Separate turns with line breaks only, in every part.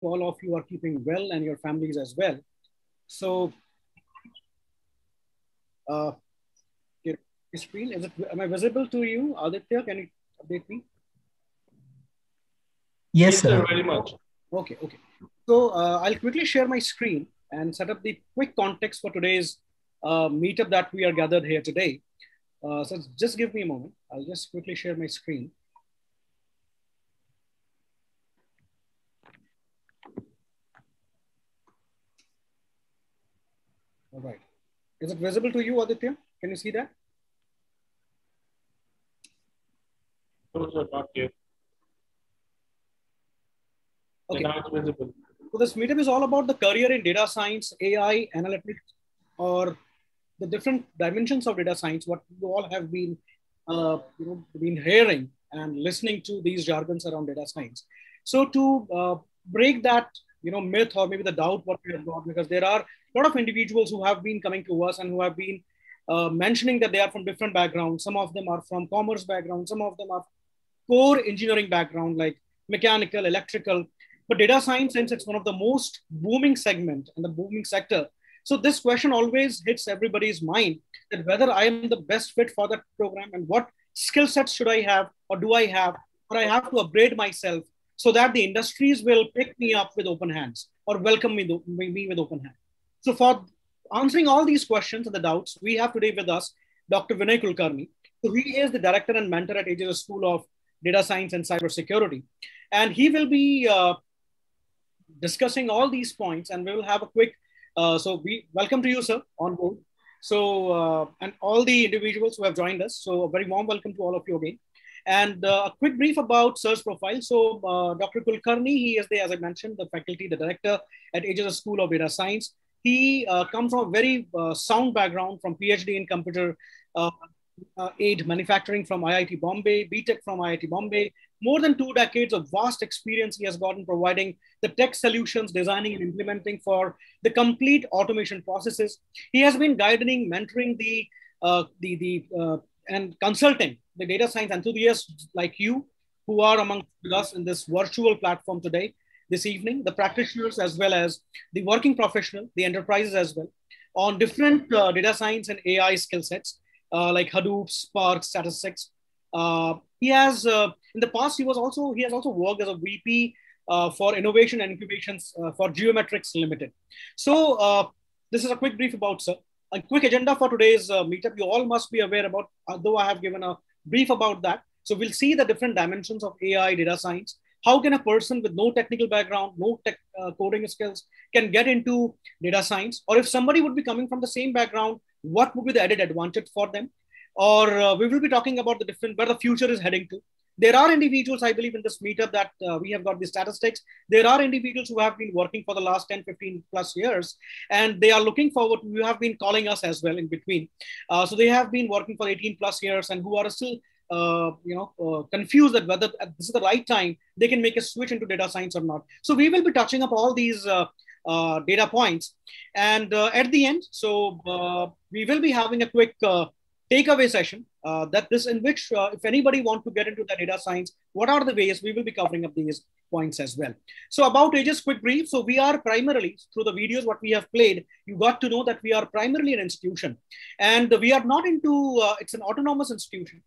all of you are keeping well and your families as well. So, uh, screen, is it, am I visible to you, Aditya? Can you update me?
Yes, sir.
very much.
Okay, okay. So uh, I'll quickly share my screen and set up the quick context for today's uh, meetup that we are gathered here today. Uh, so just give me a moment. I'll just quickly share my screen. All right. Is it visible to you, Aditya? Can you see that?
Those are not here.
Okay.
Now it's visible.
So this meetup is all about the career in data science, AI, analytics, or the different dimensions of data science. What you all have been, uh, you know, been hearing and listening to these jargons around data science. So to uh, break that, you know, myth or maybe the doubt what we have got, because there are lot of individuals who have been coming to us and who have been uh, mentioning that they are from different backgrounds. Some of them are from commerce background. Some of them are core engineering background, like mechanical, electrical, but data science, since it's one of the most booming segment and the booming sector, so this question always hits everybody's mind that whether I am the best fit for that program and what skill sets should I have or do I have, or I have to upgrade myself so that the industries will pick me up with open hands or welcome me, me with open hands. So for answering all these questions and the doubts, we have today with us Dr. Vinay Kulkarni. So he is the director and mentor at Aegis School of Data Science and Cybersecurity. And he will be uh, discussing all these points and we will have a quick, uh, so we welcome to you, sir, on board. So, uh, and all the individuals who have joined us. So a very warm welcome to all of you again. And uh, a quick brief about Sir's profile. So uh, Dr. Kulkarni, he is the, as I mentioned, the faculty, the director at Aegis School of Data Science. He uh, comes from a very uh, sound background from PhD in computer aid manufacturing from IIT Bombay, BTech from IIT Bombay, more than two decades of vast experience he has gotten providing the tech solutions, designing and implementing for the complete automation processes. He has been guiding, mentoring the, uh, the, the uh, and consulting the data science enthusiasts like you who are among us in this virtual platform today, this evening, the practitioners as well as the working professional, the enterprises as well, on different uh, data science and AI skill sets uh, like Hadoop, Spark, statistics. Uh, he has uh, in the past he was also he has also worked as a VP uh, for innovation and incubations uh, for Geometrics Limited. So this is a quick brief about sir. A quick agenda for today's meetup. You all must be aware about, though I have given a brief about that. So we'll see the different dimensions of AI data science. How can a person with no technical background, no tech coding skills, can get into data science? Or if somebody would be coming from the same background, what would be the added advantage for them? or uh, we will be talking about the different where the future is heading to there are individuals i believe in this meetup that uh, we have got the statistics there are individuals who have been working for the last 10 15 plus years and they are looking forward you have been calling us as well in between uh, so they have been working for 18 plus years and who are still uh, you know uh, confused that whether this is the right time they can make a switch into data science or not. So we will be touching up all these uh, uh, data points. And at the end so we will be having a quick takeaway session uh, that this in which uh, if anybody want to get into the data science what are the ways we will be covering up these points as well. So about aegis quick brief. So we are primarily through the videos what we have played you got to know that we are primarily an institution. And we are not into uh, it's an autonomous institution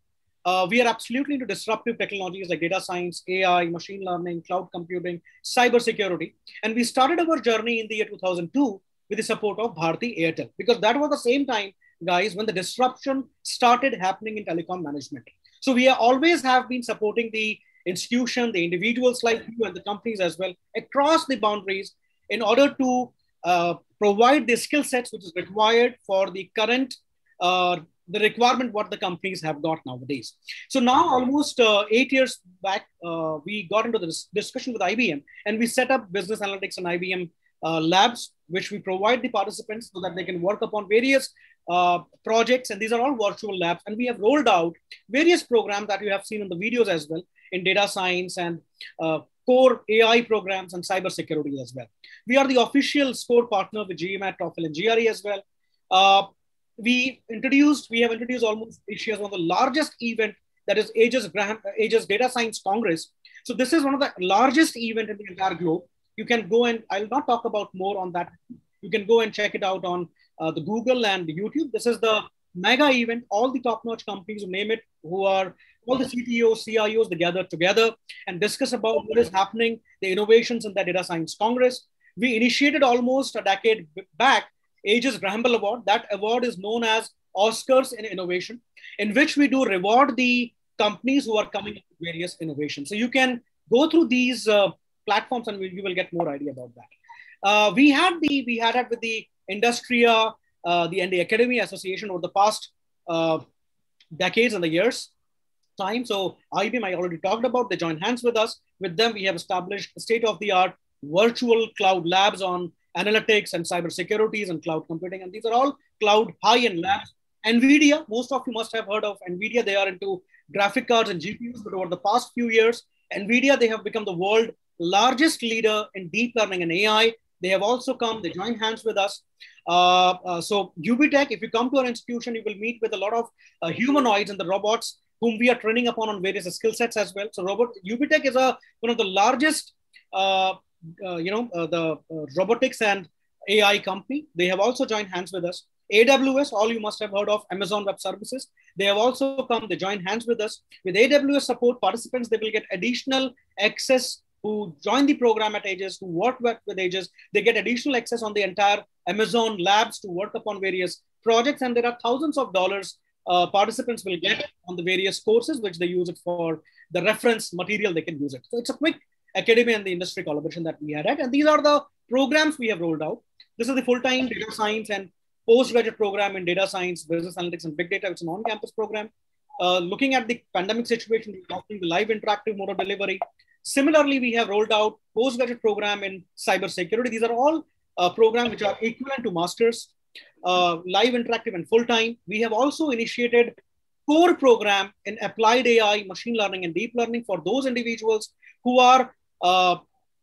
uh, we are absolutely into disruptive technologies like data science ai machine learning cloud computing cyber security and we started our journey in the year 2002 with the support of bharti airtel because that was the same time guys when the disruption started happening in telecom management. So we always have been supporting the institution, the individuals like you and the companies as well across the boundaries in order to uh, provide the skill sets which is required for the current uh, the requirement what the companies have got nowadays. So now almost uh, eight years back, uh, we got into this discussion with IBM and we set up business analytics and IBM uh, labs, which we provide the participants so that they can work upon various uh, projects, and these are all virtual labs. And we have rolled out various programs that you have seen in the videos as well in data science and uh, core AI programs and cybersecurity as well. We are the official score partner with GMAT, TOEFL, and GRE as well. We introduced, we have introduced almost Asia's one of the largest event that is Aegis, Graham, Aegis Data Science Congress. So this is one of the largest event in the entire globe. You can go and I'll not talk about more on that. You can go and check it out on uh, the Google and the YouTube. This is the mega event. All the top-notch companies, name it, who are all the CTOs, CIOs, they gather together and discuss about what is happening, the innovations in the Data Science Congress. We initiated almost a decade back Aegis Graham Bell Award. That award is known as Oscars in Innovation, in which we do reward the companies who are coming with various innovations. So you can go through these uh, platforms and we, you will get more idea about that. Uh, we had the we had it with the Industria, uh, the ND Academy Association over the past uh, decades and the years time. So IBM, I already talked about, they joined hands with us. With them, we have established state-of-the-art virtual cloud labs on analytics and cyber securities and cloud computing. And these are all cloud high-end labs. NVIDIA, most of you must have heard of NVIDIA. They are into graphic cards and GPUs, but over the past few years, NVIDIA, they have become the world largest leader in deep learning and AI. They have also come, they join hands with us. Uh, uh, so UBTech, if you come to our institution, you will meet with a lot of uh, humanoids and the robots whom we are training upon on various skill sets as well. So robot UBTech is a one of the largest, uh, you know, uh, the robotics and AI company. They have also joined hands with us. AWS, all you must have heard of Amazon Web Services. They have also come, they join hands with us. With AWS support, participants, they will get additional access who join the program at Aegis, who work with, with Aegis. They get additional access on the entire Amazon labs to work upon various projects. And there are thousands of dollars uh, participants will get on the various courses, which they use it for the reference material, they can use it. So it's a quick academy and the industry collaboration that we had at. And these are the programs we have rolled out. This is the full-time data science and postgraduate program in data science, business analytics, and big data. It's an on-campus program. Uh, looking at the pandemic situation, we're offering the live interactive mode of delivery. Similarly, we have rolled out postgraduate program in cybersecurity. These are all uh, programs which are equivalent to masters uh, live interactive and full time. We have also initiated core program in applied AI, machine learning, and deep learning for those individuals who are uh,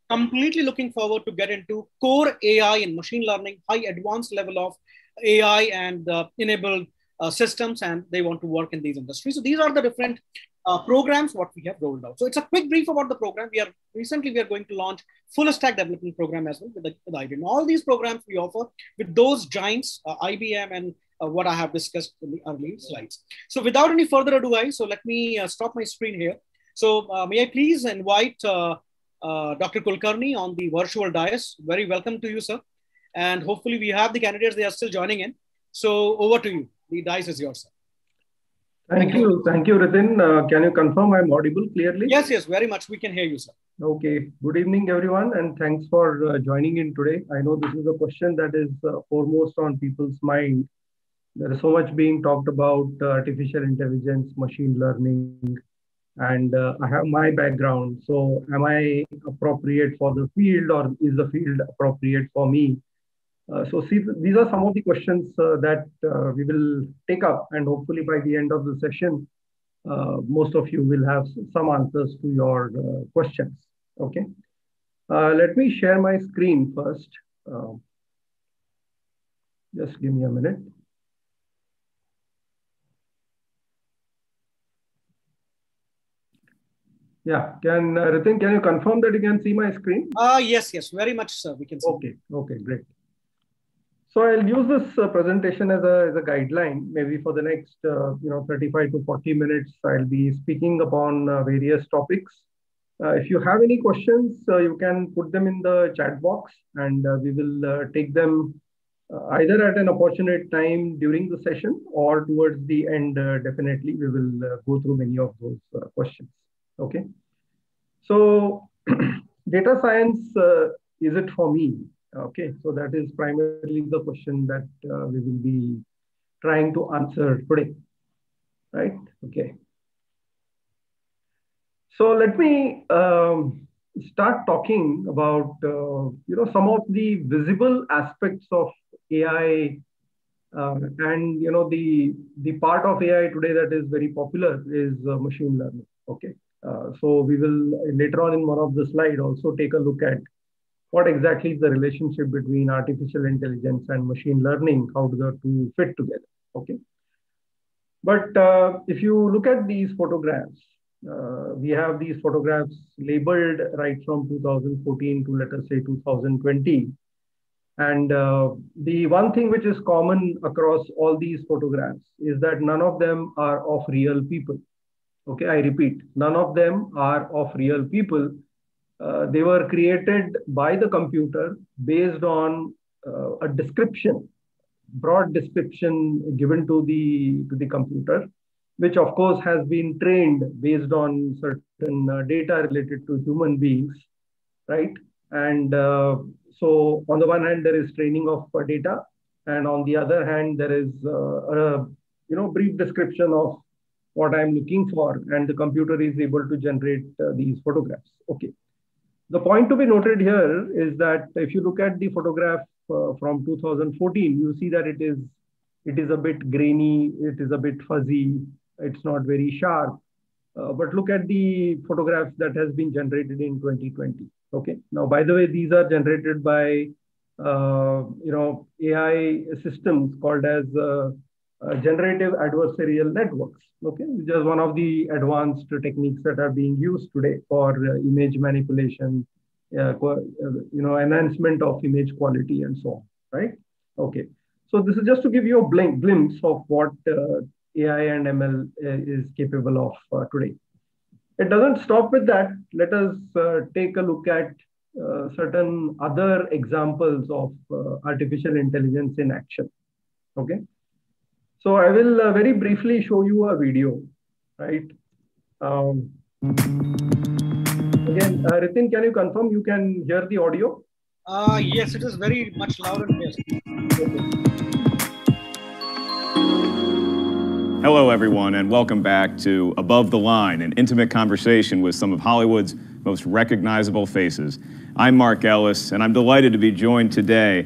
completely looking forward to get into core AI and machine learning, high advanced level of AI and uh, enabled uh, systems, and they want to work in these industries. So these are the different uh, programs what we have rolled out. So it's a quick brief about the program. We are recently we are going to launch full stack development program as well with, the, with IBM. All these programs we offer with those giants, uh, IBM and uh, what I have discussed in the early slides. So without any further ado, I so let me stop my screen here. So may I please invite uh, Dr. Kulkarni on the virtual dais. Very welcome to you, sir. And hopefully we have the candidates, they are still joining in. So over to you. The dais is yours, sir.
Thank you. Thank you, Ritin. Uh, can you confirm I'm audible clearly?
Yes, yes, very much. We can hear you, sir.
Okay. Good evening, everyone, and thanks for uh, joining in today. I know this is a question that is uh, foremost on people's mind. There is so much being talked about uh, artificial intelligence, machine learning, and uh, I have my background. So, am I appropriate for the field, or is the field appropriate for me? Uh, so see, these are some of the questions uh, that uh, we will take up and hopefully by the end of the session, uh, most of you will have some answers to your uh, questions, okay? let me share my screen first. just give me a minute. Yeah, can uh, Ritin, can you confirm that you can see my screen?
Uh, yes, yes, very much, sir. We can see.
Okay, okay, great. So I'll use this uh, presentation as a, as a guideline. Maybe for the next uh, you know 35 to 40 minutes, I'll be speaking upon uh, various topics. Uh, if you have any questions, uh, you can put them in the chat box and uh, we will take them either at an opportunate time during the session or towards the end, definitely we will go through many of those questions. Okay. So data science, is it for me? Okay, so that is primarily the question that uh, we will be trying to answer today, right? Okay. So let me um, start talking about uh, you know some of the visible aspects of AI uh, and you know the the part of AI today that is very popular is uh, machine learning. Okay, uh, so we will later on in one of the slide also take a look at what exactly is the relationship between artificial intelligence and machine learning? How do the two fit together? Okay. But uh, if you look at these photographs, uh, we have these photographs labeled right from 2014 to let us say 2020. And uh, the one thing which is common across all these photographs is that none of them are of real people. Okay, I repeat, none of them are of real people. Uh, they were created by the computer based on uh, a description, broad description given to the to the computer, which of course has been trained based on certain uh, data related to human beings, right? And uh, so on the one hand, there is training of uh, data, and on the other hand, there is uh, a you know brief description of what I'm looking for, and the computer is able to generate uh, these photographs. Okay. The point to be noted here is that if you look at the photograph uh, from 2014, you see that it is it is a bit grainy, it is a bit fuzzy, it's not very sharp. Uh, but look at the photographs that has been generated in 2020. Okay. Now, by the way, these are generated by uh, you know AI systems called as uh, uh, generative adversarial networks. Okay, which is one of the advanced techniques that are being used today for uh, image manipulation, uh, you know, enhancement of image quality and so on. Right. Okay. So this is just to give you a blink, glimpse of what AI and ML is capable of today. It doesn't stop with that. Let us uh, take a look at uh, certain other examples of uh, artificial intelligence in action. Okay. So I will uh, very briefly show you a video, right? Um, again, uh, Ritin, can you confirm you can hear the audio?
Uh, yes, it is very much loud and clear.
Hello, everyone, and welcome back to Above the Line, an intimate conversation with some of Hollywood's most recognizable faces. I'm Mark Ellis, and I'm delighted to be joined today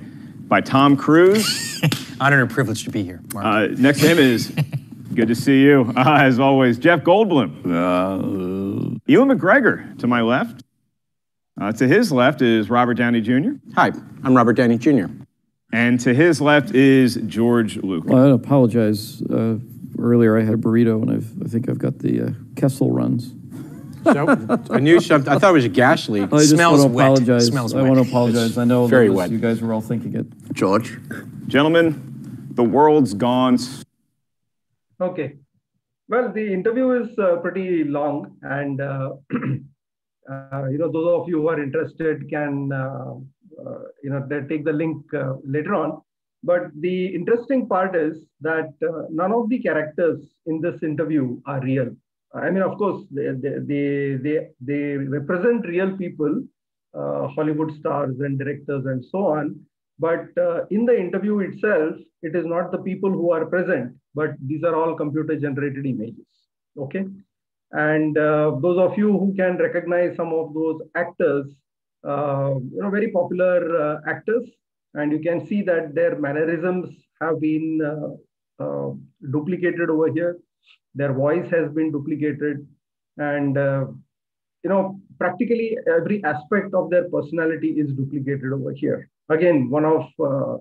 by Tom Cruise.
Honor and privilege to be here, Mark. Uh,
next to him is, good to see you, uh, as always, Jeff Goldblum. Uh, Ewan McGregor to my left. Uh, to his left is Robert Downey Jr.
Hi, I'm Robert Downey Jr.
And to his left is George Lucas.
Well, I apologize uh, earlier I had a burrito, and I've, I think I've got the uh, Kessel runs.
So, a new something. I thought it was a gas leak.
I just
Smells
want to apologize.
Smells
I
wet.
want to apologize. I know
very
that
wet.
you guys were all thinking it.
George.
Gentlemen, the world's gone.
Okay. Well, the interview is uh, pretty long, and uh, uh, you know those of you who are interested can uh, uh, you know take the link uh, later on. But the interesting part is that none of the characters in this interview are real. I mean, of course, they, they, they, they represent real people, Hollywood stars and directors and so on. But uh, in the interview itself, it is not the people who are present, but these are all computer generated images. Okay. And uh, those of you who can recognize some of those actors, uh, you know, very popular uh, actors, and you can see that their mannerisms have been uh, duplicated over here. Their voice has been duplicated. And, you know, practically every aspect of their personality is duplicated over here. Again, one of uh,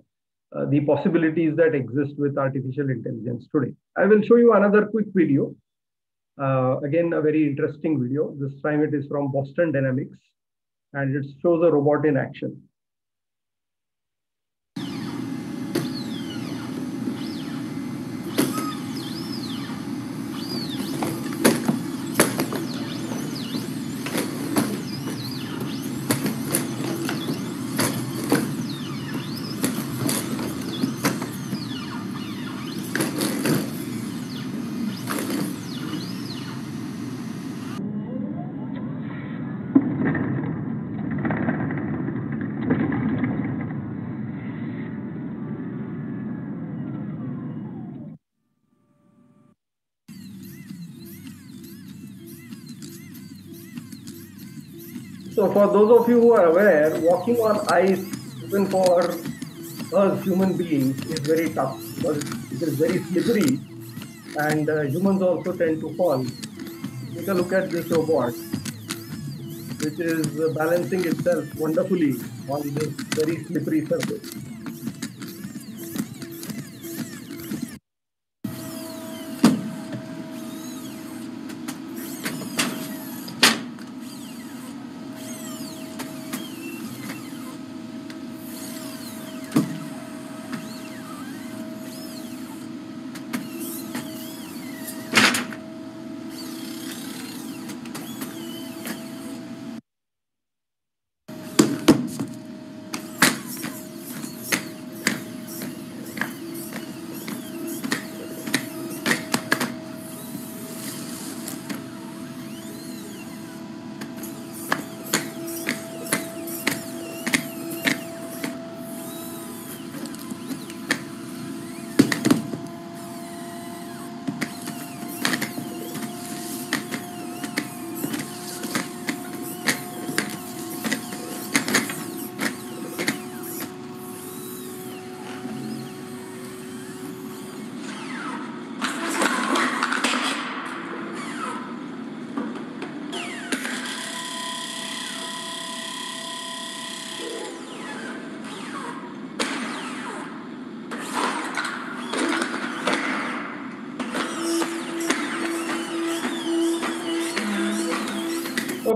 uh, the possibilities that exist with artificial intelligence today. I will show you another quick video. Uh, again, a very interesting video. This time it is from Boston Dynamics and it shows a robot in action. For those of you who are aware, walking on ice, even for us human beings, is very tough because it is very slippery and uh, humans also tend to fall. Take a look at this robot, which is balancing itself wonderfully on this very slippery surface.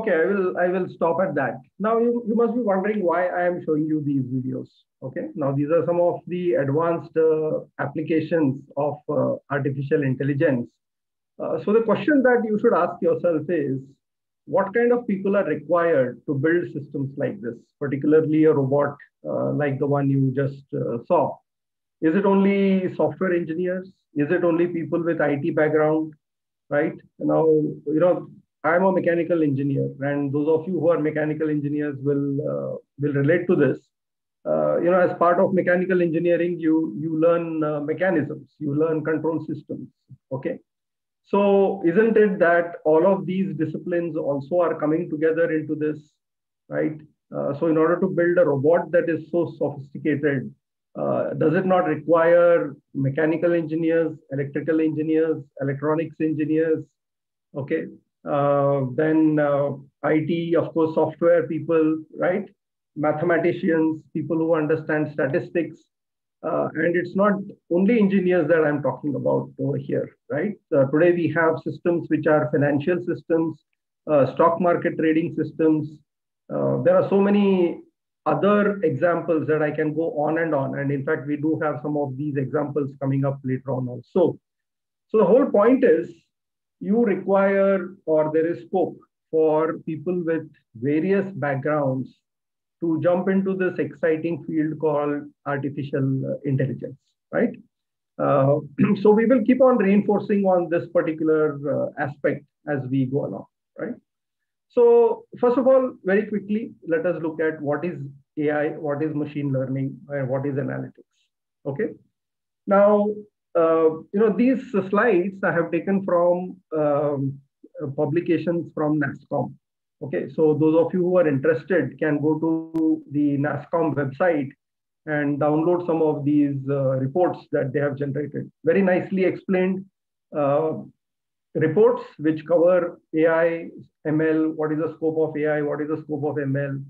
Okay, I will I will stop at that. Now you, you must be wondering why I am showing you these videos. Okay, now these are some of the advanced uh, applications of uh, artificial intelligence. Uh, so the question that you should ask yourself is, what kind of people are required to build systems like this, particularly a robot uh, like the one you just uh, saw? Is it only software engineers? Is it only people with IT background? Right now, you know, I'm a mechanical engineer, and those of you who are mechanical engineers will uh, will relate to this. Uh, you know, as part of mechanical engineering, you you learn uh, mechanisms, you learn control systems. Okay, so isn't it that all of these disciplines also are coming together into this, right? Uh, so in order to build a robot that is so sophisticated, uh, does it not require mechanical engineers, electrical engineers, electronics engineers? Okay, then uh, IT, of course, software people, right? Mathematicians, people who understand statistics. Uh, and it's not only engineers that I'm talking about over here, right? Uh, today we have systems which are financial systems, uh, stock market trading systems. Uh, there are so many other examples that I can go on and on. And in fact, we do have some of these examples coming up later on also. So the whole point is you require or there is scope for people with various backgrounds to jump into this exciting field called artificial intelligence, right? Uh, so we will keep on reinforcing on this particular uh, aspect as we go along, right? So first of all, very quickly, let us look at what is AI, what is machine learning, and what is analytics. Okay. Now, uh, you know, these slides I have taken from um, publications from NASSCOM. Okay, so those of you who are interested can go to the NASSCOM website and download some of these uh, reports that they have generated. Very nicely explained uh, reports which cover AI, ML, what is the scope of AI, what is the scope of ML,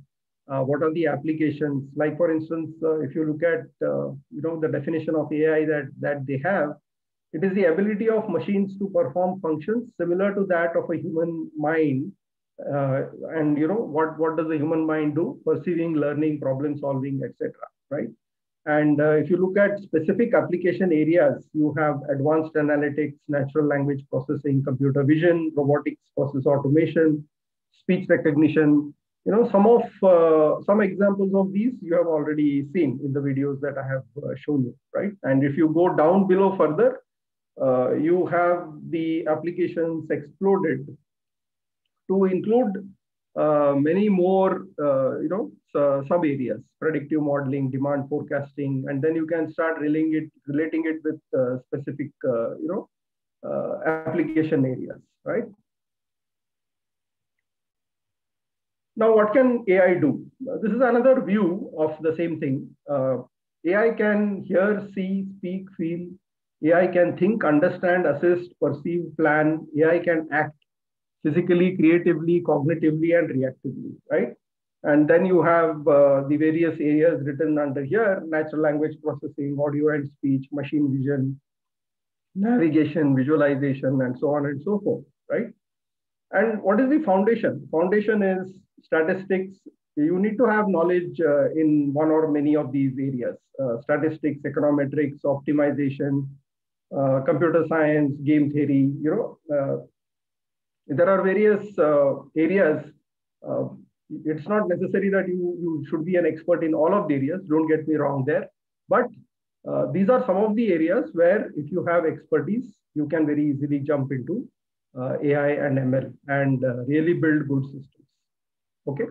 uh, what are the applications? Like for instance, uh, if you look at uh, you know the definition of AI that that they have, it is the ability of machines to perform functions similar to that of a human mind. Uh, and you know what what does the human mind do? Perceiving, learning, problem solving, etc. Right? And uh, if you look at specific application areas, you have advanced analytics, natural language processing, computer vision, robotics, process automation, speech recognition, you know, some of uh, some examples of these you have already seen in the videos that I have uh, shown you, right? And if you go down below further, uh, you have the applications exploded to include uh, many more, uh, you know, sub areas, predictive modeling, demand forecasting, and then you can start relating it, relating it with uh, specific, you know, application areas, right? Now, what can AI do? This is another view of the same thing. Uh, AI can hear, see, speak, feel. AI can think, understand, assist, perceive, plan. AI can act physically, creatively, cognitively, and reactively, right? And then you have uh, the various areas written under here, natural language processing, audio and speech, machine vision, navigation, visualization, and so on and so forth, right? And what is the foundation? Foundation is statistics, you need to have knowledge uh, in one or many of these areas. Uh, statistics, econometrics, optimization, uh, computer science, game theory, you know, uh, there are various uh, areas. Uh, it's not necessary that you, you should be an expert in all of the areas, don't get me wrong there. But these are some of the areas where if you have expertise, you can very easily jump into AI and ML and really build good systems. Okay.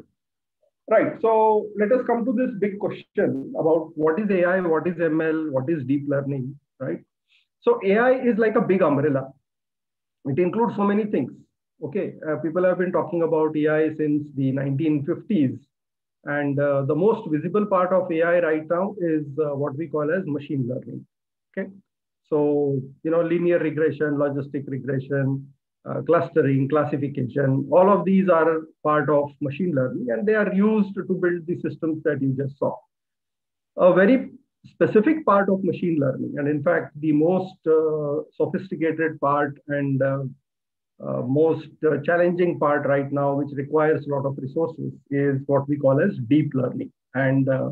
Right. So let us come to this big question about what is AI, what is ML, what is deep learning, right? So AI is like a big umbrella. It includes so many things. Okay. Uh, people have been talking about AI since the 1950s. And uh, the most visible part of AI right now is uh, what we call as machine learning. Okay. So, you know, linear regression, logistic regression, uh, clustering, classification, all of these are part of machine learning and they are used to build the systems that you just saw. A very specific part of machine learning, and in fact, the most uh, sophisticated part and uh, uh, most uh, challenging part right now, which requires a lot of resources, is what we call as deep learning. And uh,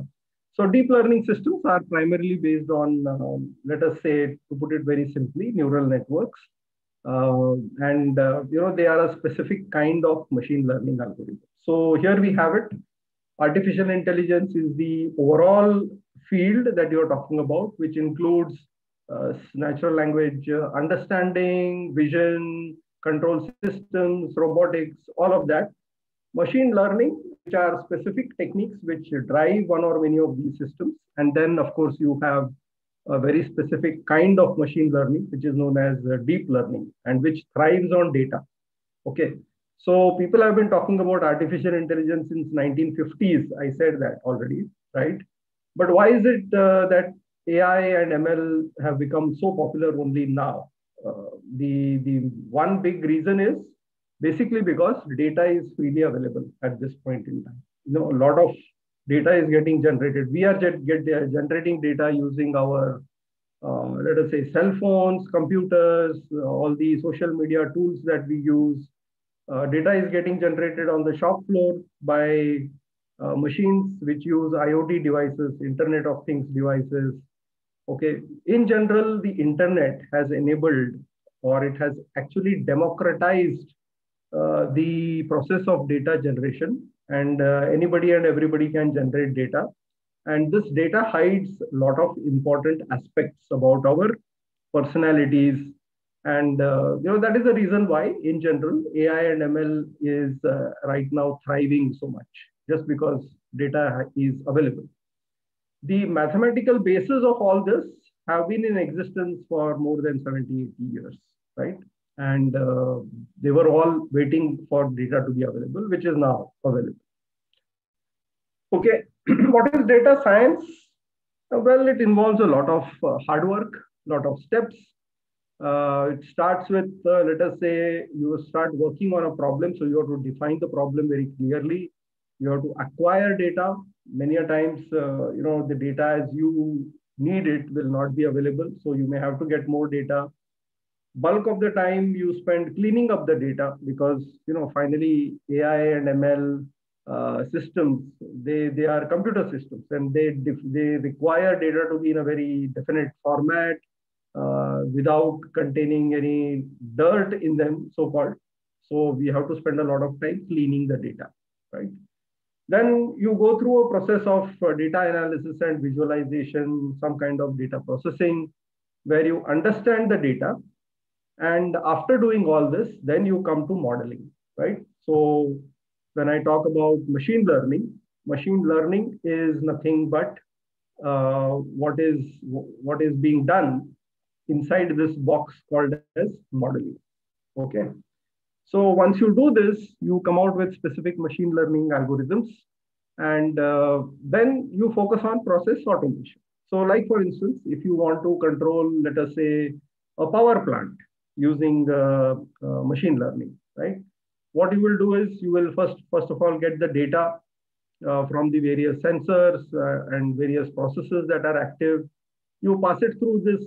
so deep learning systems are primarily based on, um, let us say, to put it very simply, neural networks. Uh, and, uh, you know, they are a specific kind of machine learning algorithm. So here we have it. Artificial intelligence is the overall field that you're talking about, which includes uh, natural language uh, understanding, vision, control systems, robotics, all of that. Machine learning, which are specific techniques which drive one or many of these systems. And then, of course, you have a very specific kind of machine learning, which is known as uh, deep learning and which thrives on data. Okay. So people have been talking about artificial intelligence since 1950s. I said that already, right? But why is it uh, that AI and ML have become so popular only now? Uh, the, the one big reason is basically because data is freely available at this point in time. You know, a lot of data is getting generated. We are get, get uh, generating data using our, uh, let us say, cell phones, computers, all the social media tools that we use. Uh, data is getting generated on the shop floor by uh, machines which use IoT devices, Internet of Things devices. Okay, in general, the internet has enabled or it has actually democratized uh, the process of data generation and uh, anybody and everybody can generate data. And this data hides a lot of important aspects about our personalities. And uh, you know that is the reason why, in general, AI and ML is uh, right now thriving so much, just because data is available. The mathematical basis of all this have been in existence for more than 70, 80 years, right? And uh, they were all waiting for data to be available, which is now available. Okay, what is data science? Well, it involves a lot of uh, hard work, a lot of steps. Uh, it starts with, uh, let us say, you start working on a problem. So you have to define the problem very clearly. You have to acquire data. Many a times, uh, you know, the data as you need it will not be available. So you may have to get more data. Bulk of the time you spend cleaning up the data because, you know, finally AI and ML uh, systems, they, they are computer systems and they, they require data to be in a very definite format uh, without containing any dirt in them, so-called. So we have to spend a lot of time cleaning the data, right? Then you go through a process of uh, data analysis and visualization, some kind of data processing, where you understand the data. And after doing all this, then you come to modeling, right? So when I talk about machine learning, machine learning is nothing but uh, what is what is being done inside this box called as modeling. Okay. So once you do this, you come out with specific machine learning algorithms, and uh, then you focus on process automation. So like for instance, if you want to control, let us say, a power plant using uh, machine learning, right? what you will do is you will first, first of all, get the data uh, from the various sensors uh, and various processes that are active. You pass it through this,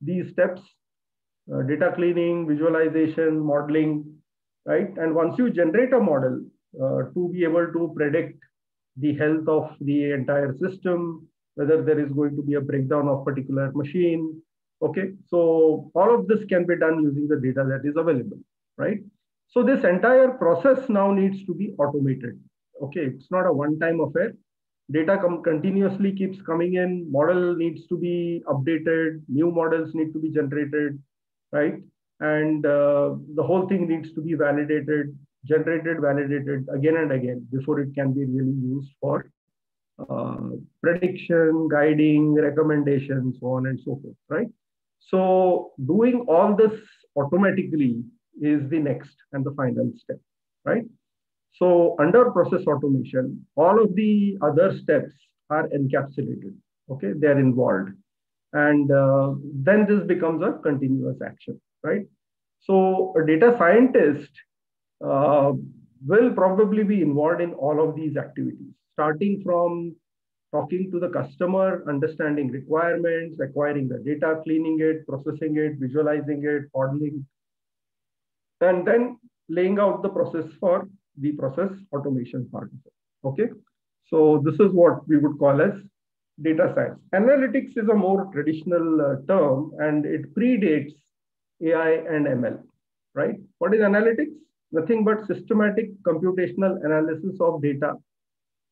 these steps, data cleaning, visualization, modeling, right? And once you generate a model to be able to predict the health of the entire system, whether there is going to be a breakdown of particular machine, okay? So all of this can be done using the data that is available, right? So this entire process now needs to be automated. Okay, it's not a one-time affair. Data continuously keeps coming in, model needs to be updated, new models need to be generated, right? And uh, the whole thing needs to be validated, generated, validated again and again before it can be really used for uh, prediction, guiding, recommendations, so on and so forth, right? So doing all this automatically is the next and the final step, right? So under process automation, all of the other steps are encapsulated, okay? They're involved. And uh, then this becomes a continuous action, right? So a data scientist uh, will probably be involved in all of these activities, starting from talking to the customer, understanding requirements, acquiring the data, cleaning it, processing it, visualizing it, modeling, and then laying out the process for the process automation part. Okay. So this is what we would call as data science. Analytics is a more traditional uh, term and it predates AI and ML, right? What is analytics? Nothing but systematic computational analysis of data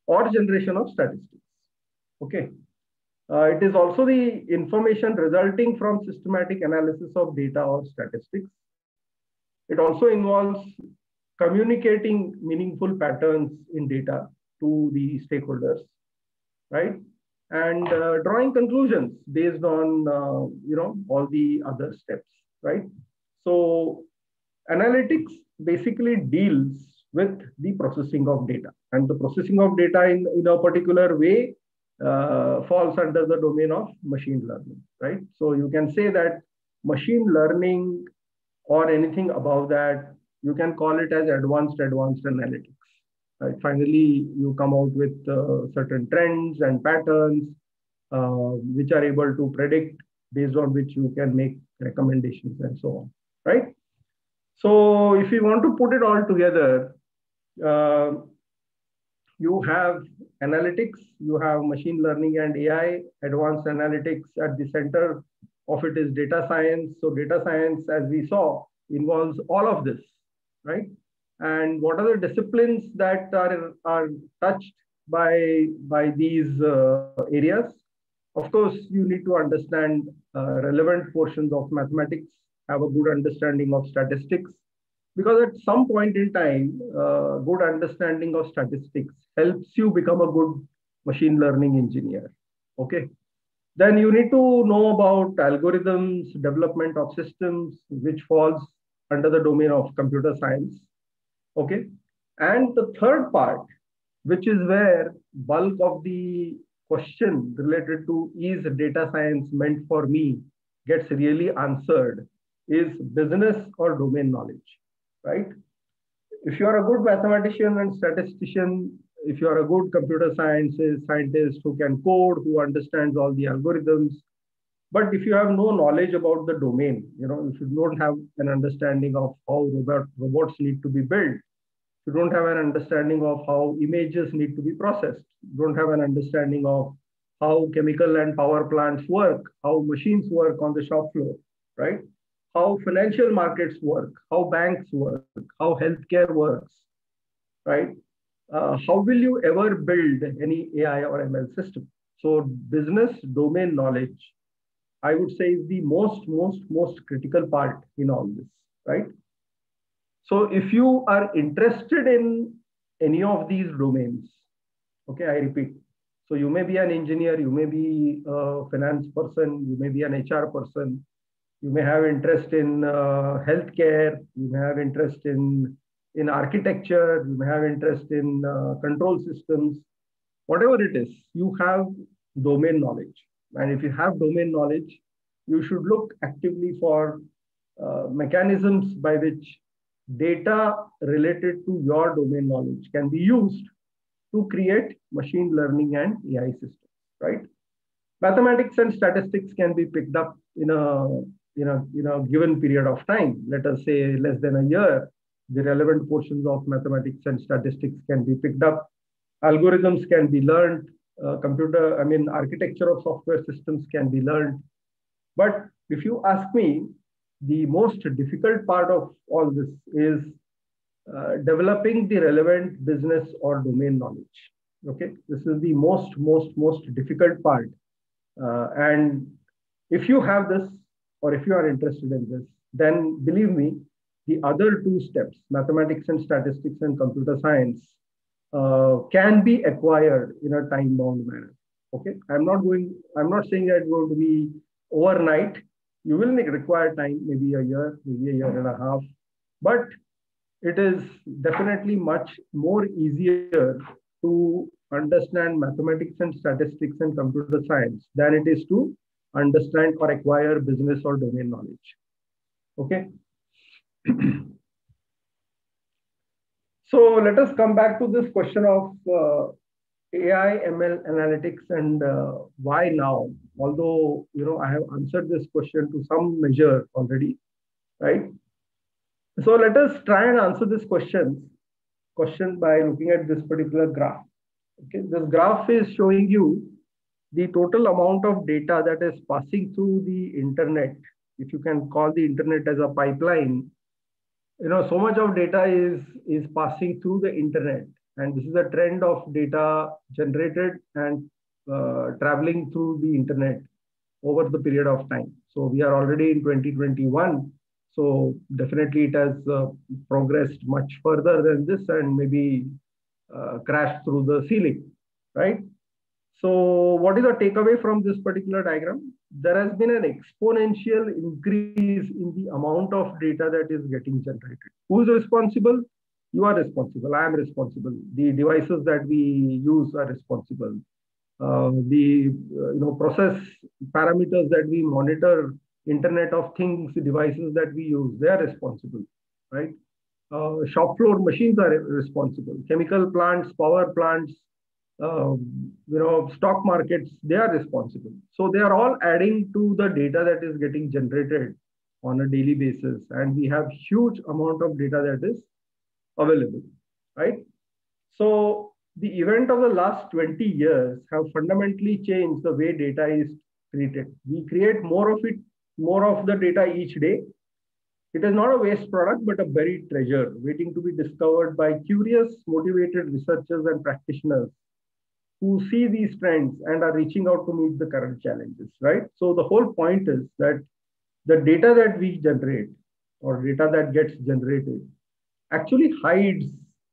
or generation of statistics. Okay. Uh, it is also the information resulting from systematic analysis of data or statistics. It also involves communicating meaningful patterns in data to the stakeholders, right? And uh, drawing conclusions based on, uh, you know, all the other steps, right? So analytics basically deals with the processing of data and the processing of data in, in a particular way uh, falls under the domain of machine learning, right? So you can say that machine learning or anything above that, you can call it as advanced, advanced analytics. Right? Finally, you come out with uh, certain trends and patterns uh, which are able to predict based on which you can make recommendations and so on, right? So if you want to put it all together, uh, you have analytics, you have machine learning and AI, advanced analytics at the center of it is data science. So data science, as we saw, involves all of this, right? And what are the disciplines that are, are touched by, by these uh, areas? Of course, you need to understand uh, relevant portions of mathematics, have a good understanding of statistics, because at some point in time, uh, good understanding of statistics helps you become a good machine learning engineer. Okay. Then you need to know about algorithms, development of systems, which falls under the domain of computer science. Okay. And the third part, which is where bulk of the question related to is data science meant for me gets really answered is business or domain knowledge right? If you are a good mathematician and statistician, if you are a good computer sciences scientist who can code, who understands all the algorithms, but if you have no knowledge about the domain, you know, if you don't have an understanding of how robot, robots need to be built, you don't have an understanding of how images need to be processed, you don't have an understanding of how chemical and power plants work, how machines work on the shop floor, right? How financial markets work, how banks work, how healthcare works, right? Uh, how will you ever build any AI or ML system? So business domain knowledge, I would say is the most, most, most critical part in all this, right? So if you are interested in any of these domains, okay, I repeat. So you may be an engineer, you may be a finance person, you may be an HR person, you may have interest in uh, healthcare, you may have interest in, in architecture, you may have interest in uh, control systems, whatever it is, you have domain knowledge. And if you have domain knowledge, you should look actively for uh, mechanisms by which data related to your domain knowledge can be used to create machine learning and AI systems, right? Mathematics and statistics can be picked up in a in know, in a given period of time, let us say less than a year, the relevant portions of mathematics and statistics can be picked up. Algorithms can be learned. Uh, computer, I mean, architecture of software systems can be learned. But if you ask me, the most difficult part of all this is uh, developing the relevant business or domain knowledge. Okay, this is the most, most, most difficult part. Uh, and if you have this, or if you are interested in this, then believe me, the other two steps, mathematics and statistics and computer science, uh, can be acquired in a time-bound manner. Okay, I'm not going. I'm not saying that it's going to be overnight. You will require time, maybe a year, maybe a year and a half, but it is definitely much more easier to understand mathematics and statistics and computer science than it is to understand or acquire business or domain knowledge. Okay. so let us come back to this question of uh, AI, ML analytics and uh, why now? Although, you know, I have answered this question to some measure already, right? So let us try and answer this question, question by looking at this particular graph. Okay, this graph is showing you the total amount of data that is passing through the internet. If you can call the internet as a pipeline, you know, so much of data is, is passing through the internet. And this is a trend of data generated and uh, traveling through the internet over the period of time. So we are already in 2021. So definitely it has uh, progressed much further than this and maybe uh, crashed through the ceiling, right? So what is the takeaway from this particular diagram? There has been an exponential increase in the amount of data that is getting generated. Who is responsible? You are responsible. I am responsible. The devices that we use are responsible. Uh, the uh, you know process parameters that we monitor, Internet of Things devices that we use, they are responsible, right? Uh, shop floor machines are responsible. Chemical plants, power plants, um, you know, stock markets, they are responsible. So they are all adding to the data that is getting generated on a daily basis. And we have huge amount of data that is available, right? So the event of the last 20 years have fundamentally changed the way data is treated. We create more of it, more of the data each day. It is not a waste product, but a buried treasure waiting to be discovered by curious, motivated researchers and practitioners who see these trends and are reaching out to meet the current challenges, right? So the whole point is that the data that we generate or data that gets generated actually hides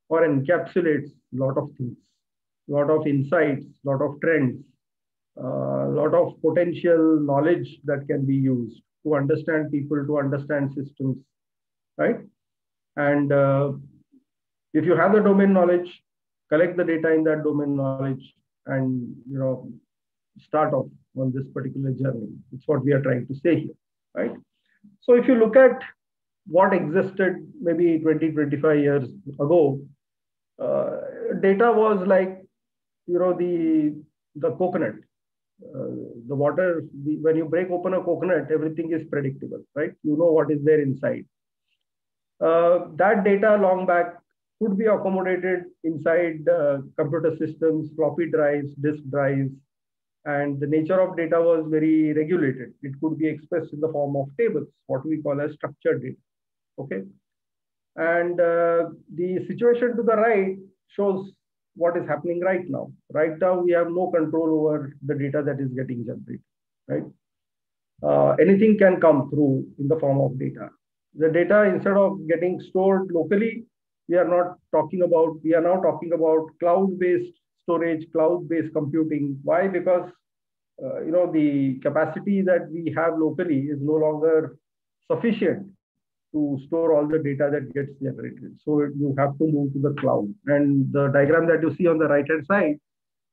or encapsulates a lot of things, a lot of insights, a lot of trends, a uh, lot of potential knowledge that can be used to understand people, to understand systems, right? And uh, if you have the domain knowledge, collect the data in that domain knowledge, and you know start off on this particular journey. It's what we are trying to say here, right? So if you look at what existed maybe 20, 25 years ago, uh, data was like, you know, the, the coconut. Uh, the water, the, when you break open a coconut, everything is predictable, right? You know what is there inside. Uh, that data long back could be accommodated inside uh, computer systems, floppy drives, disk drives, and the nature of data was very regulated. It could be expressed in the form of tables, what we call as structured data. Okay. And uh, the situation to the right shows what is happening right now. Right now, we have no control over the data that is getting generated, right? Uh, anything can come through in the form of data. The data, instead of getting stored locally, we are not talking about, we are now talking about cloud-based storage, cloud-based computing. Why? Because, uh, you know, the capacity that we have locally is no longer sufficient to store all the data that gets generated. So you have to move to the cloud. And the diagram that you see on the right-hand side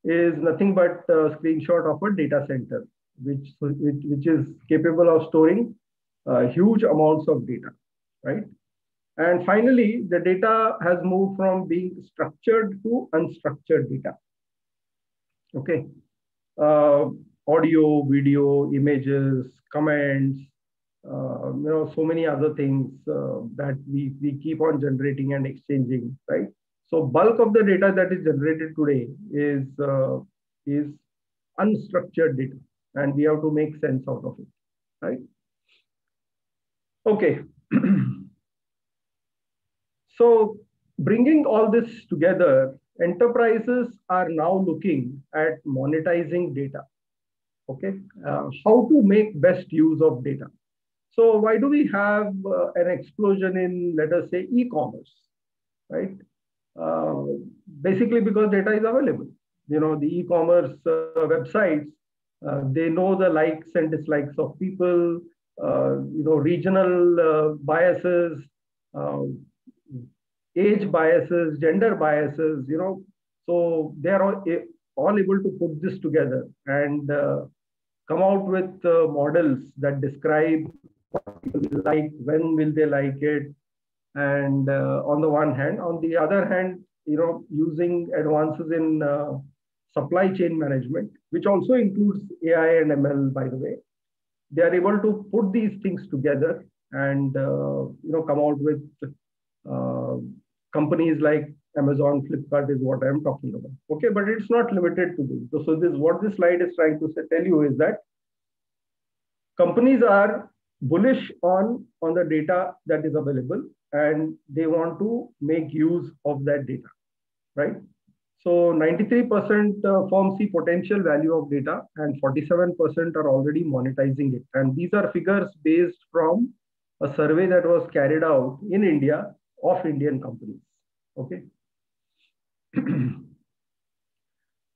is nothing but a screenshot of a data center, which, which, which is capable of storing uh, huge amounts of data, right? And finally, the data has moved from being structured to unstructured data. Okay. Uh, audio, video, images, comments, uh, you know, so many other things uh, that we, we keep on generating and exchanging, right? So bulk of the data that is generated today is, uh, is unstructured data and we have to make sense out of it, right? Okay. So bringing all this together, enterprises are now looking at monetizing data. Okay, uh, how to make best use of data. So why do we have uh, an explosion in, let us say, e-commerce, right? Uh, basically because data is available. You know, the e-commerce uh, websites, uh, they know the likes and dislikes of people, uh, you know, regional biases, age biases, gender biases, you know. So they are all, all able to put this together and uh, come out with uh, models that describe like, when will they like it. And uh, on the one hand, on the other hand, you know, using advances in uh, supply chain management, which also includes AI and ML, by the way, they are able to put these things together and uh, you know come out with uh, companies like Amazon, Flipkart is what I'm talking about. Okay, but it's not limited to this. So, so this what this slide is trying to say, tell you is that companies are bullish on on the data that is available and they want to make use of that data, right? So 93% uh, firms see potential value of data and 47% are already monetizing it. And these are figures based from a survey that was carried out in India of Indian companies. Okay.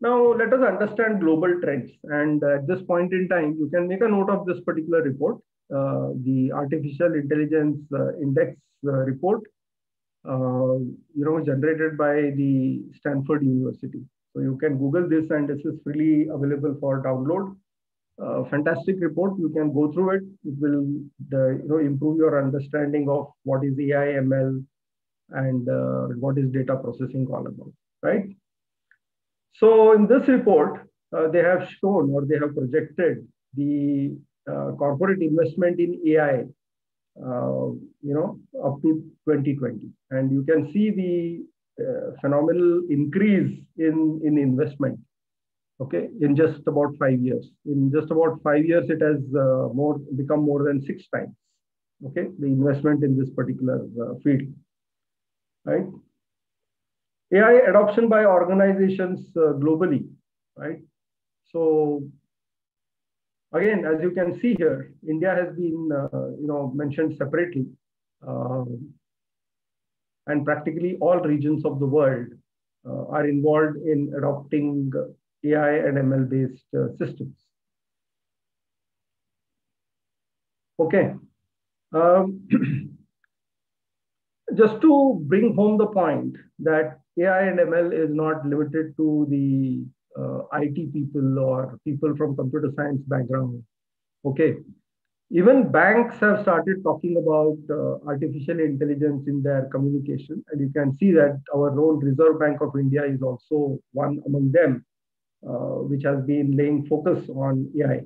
now let us understand global trends. And at this point in time, you can make a note of this particular report, uh, the Artificial Intelligence uh, Index uh, report uh, you know, generated by the Stanford University. So you can Google this and this is freely available for download. Uh, fantastic report. You can go through it. It will the, you know, improve your understanding of what is AI, ML, and uh, what is data processing all about, right? So in this report, uh, they have shown or they have projected the uh, corporate investment in AI uh, you know, up to 2020. And you can see the uh, phenomenal increase in, in investment, okay, in just about five years. In just about five years, it has uh, more become more than six times, okay, the investment in this particular field, right? AI adoption by organizations uh, globally, right? So Again, as you can see here, India has been uh, you know, mentioned separately. Uh, and practically all regions of the world uh, are involved in adopting AI and ML based uh, systems. Okay. Um, just to bring home the point that AI and ML is not limited to the uh, IT people or people from computer science background. Okay. Even banks have started talking about uh, artificial intelligence in their communication. And you can see that our own Reserve Bank of India is also one among them, uh, which has been laying focus on AI,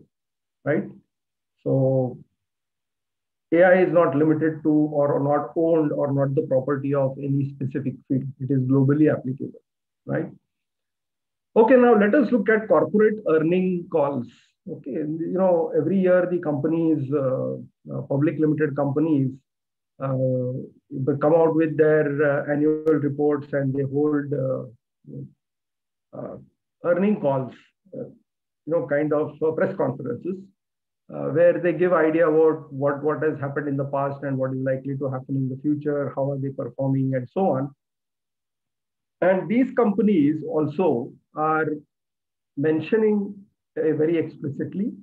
right? So AI is not limited to or not owned or not the property of any specific field. It is globally applicable, right? Okay, now let us look at corporate earning calls. Okay, you know, every year the companies, uh, uh, public limited companies, uh, come out with their uh, annual reports and they hold uh, uh, earning calls, you know, kind of press conferences, where they give idea about what, what has happened in the past and what is likely to happen in the future, how are they performing and so on. And these companies also are mentioning uh, very explicitly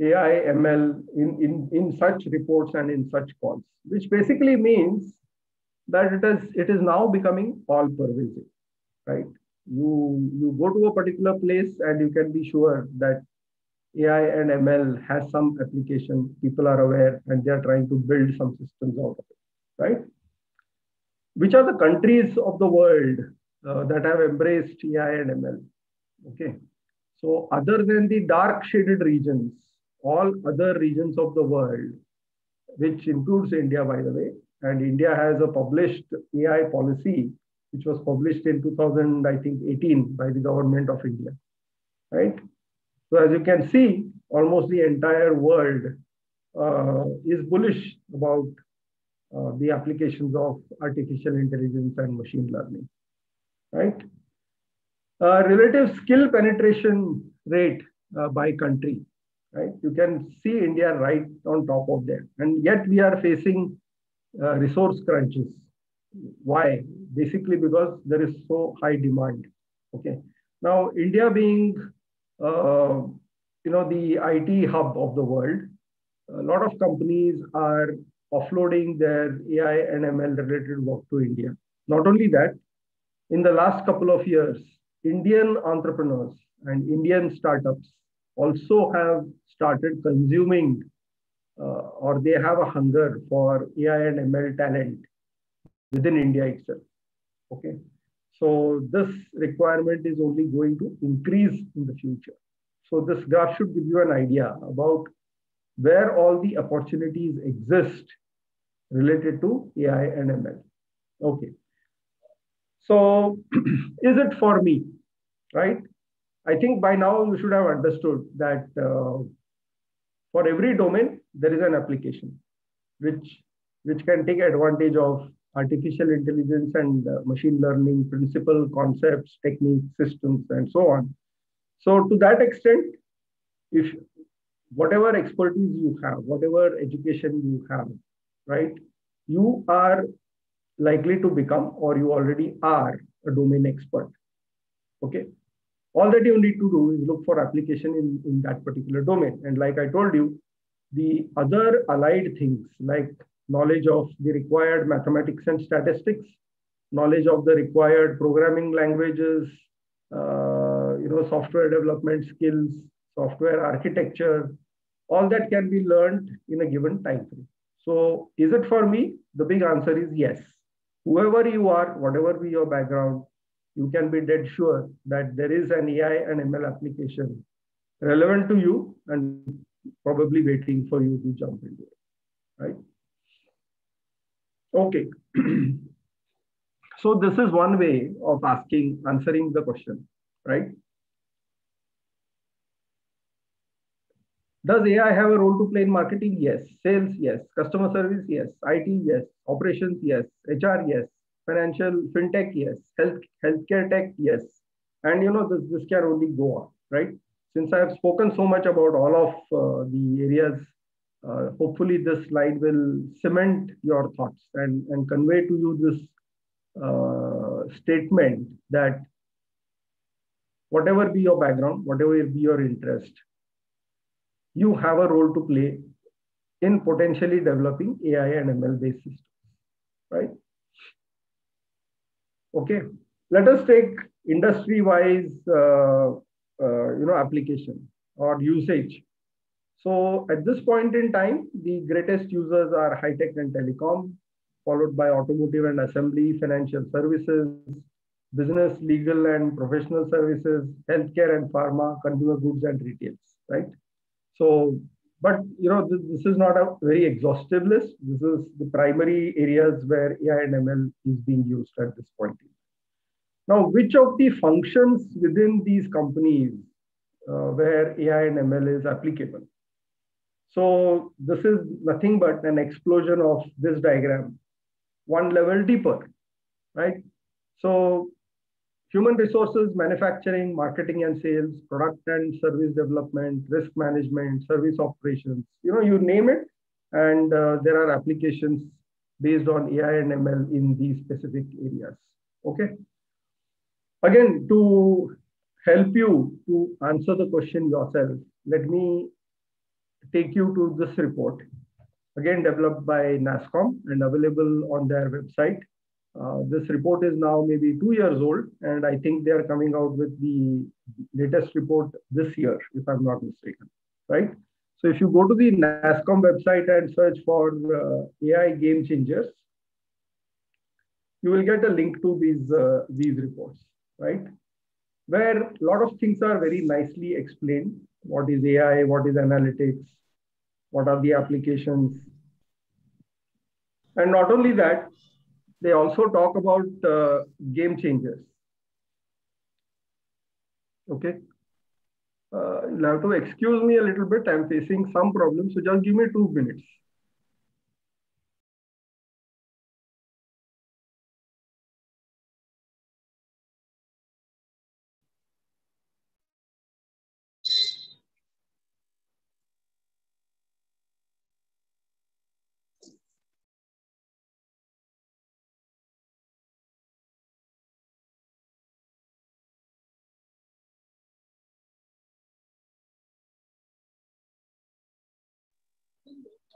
AI, ML in, in, in such reports and in such calls, which basically means that it is, it is now becoming all pervasive, right? You, you go to a particular place and you can be sure that AI and ML has some application, people are aware and they are trying to build some systems out of it, right? Which are the countries of the world uh, that have embraced AI and ML. Okay. So other than the dark shaded regions, all other regions of the world, which includes India, by the way, and India has a published AI policy, which was published in 2000, I think, 18 by the government of India, right? So as you can see, almost the entire world uh, is bullish about uh, the applications of artificial intelligence and machine learning right? Uh, relative skill penetration rate uh, by country, right? You can see India right on top of there. And yet we are facing uh, resource crunches. Why? Basically because there is so high demand, okay? Now, India being, you know, the IT hub of the world, a lot of companies are offloading their AI and ML related work to India. Not only that, in the last couple of years, Indian entrepreneurs and Indian startups also have started consuming uh, or they have a hunger for AI and ML talent within India itself. Okay. So this requirement is only going to increase in the future. So this graph should give you an idea about where all the opportunities exist related to AI and ML. Okay. So is it for me, right? I think by now you should have understood that uh, for every domain, there is an application which, which can take advantage of artificial intelligence and uh, machine learning principle, concepts, techniques, systems, and so on. So to that extent, if whatever expertise you have, whatever education you have, right, you are likely to become or you already are a domain expert. Okay. All that you need to do is look for application in, in that particular domain. And like I told you, the other allied things like knowledge of the required mathematics and statistics, knowledge of the required programming languages, uh, you know, software development skills, software architecture, all that can be learned in a given time frame. So is it for me? The big answer is yes. Whoever you are, whatever be your background, you can be dead sure that there is an AI and ML application relevant to you and probably waiting for you to jump into it, right? Okay. so this is one way of asking, answering the question, right? Does AI have a role to play in marketing? Yes. Sales? Yes. Customer service? Yes. IT? Yes. Operations? Yes. HR? Yes. Financial fintech? Yes. Health healthcare tech? Yes. And you know this this can only go on, right? Since I have spoken so much about all of uh, the areas, uh, hopefully this slide will cement your thoughts and and convey to you this uh, statement that whatever be your background, whatever be your interest, you have a role to play in potentially developing AI and ML based systems, right? Okay, let us take industry-wise, uh, uh, you know, application or usage. So at this point in time, the greatest users are high tech and telecom, followed by automotive and assembly, financial services, business, legal and professional services, healthcare and pharma, consumer goods and retails, right? So, but you know, this, this is not a very exhaustive list. This is the primary areas where AI and ML is being used at this point. Now, which of the functions within these companies uh, where AI and ML is applicable? So this is nothing but an explosion of this diagram, one level deeper, right? So human resources, manufacturing, marketing and sales, product and service development, risk management, service operations, you know, you name it. And uh, there are applications based on AI and ML in these specific areas. Okay. Again, to help you to answer the question yourself, let me take you to this report. Again, developed by NASSCOM and available on their website. Uh, this report is now maybe two years old, and I think they are coming out with the latest report this year, if I'm not mistaken, right? So if you go to the NASSCOM website and search for uh, AI game changers, you will get a link to these, uh, these reports, right? Where a lot of things are very nicely explained. What is AI? What is analytics? What are the applications? And not only that, they also talk about uh, game changers. Okay. Uh, you'll have to excuse me a little bit. I'm facing some problems. So just give me two minutes.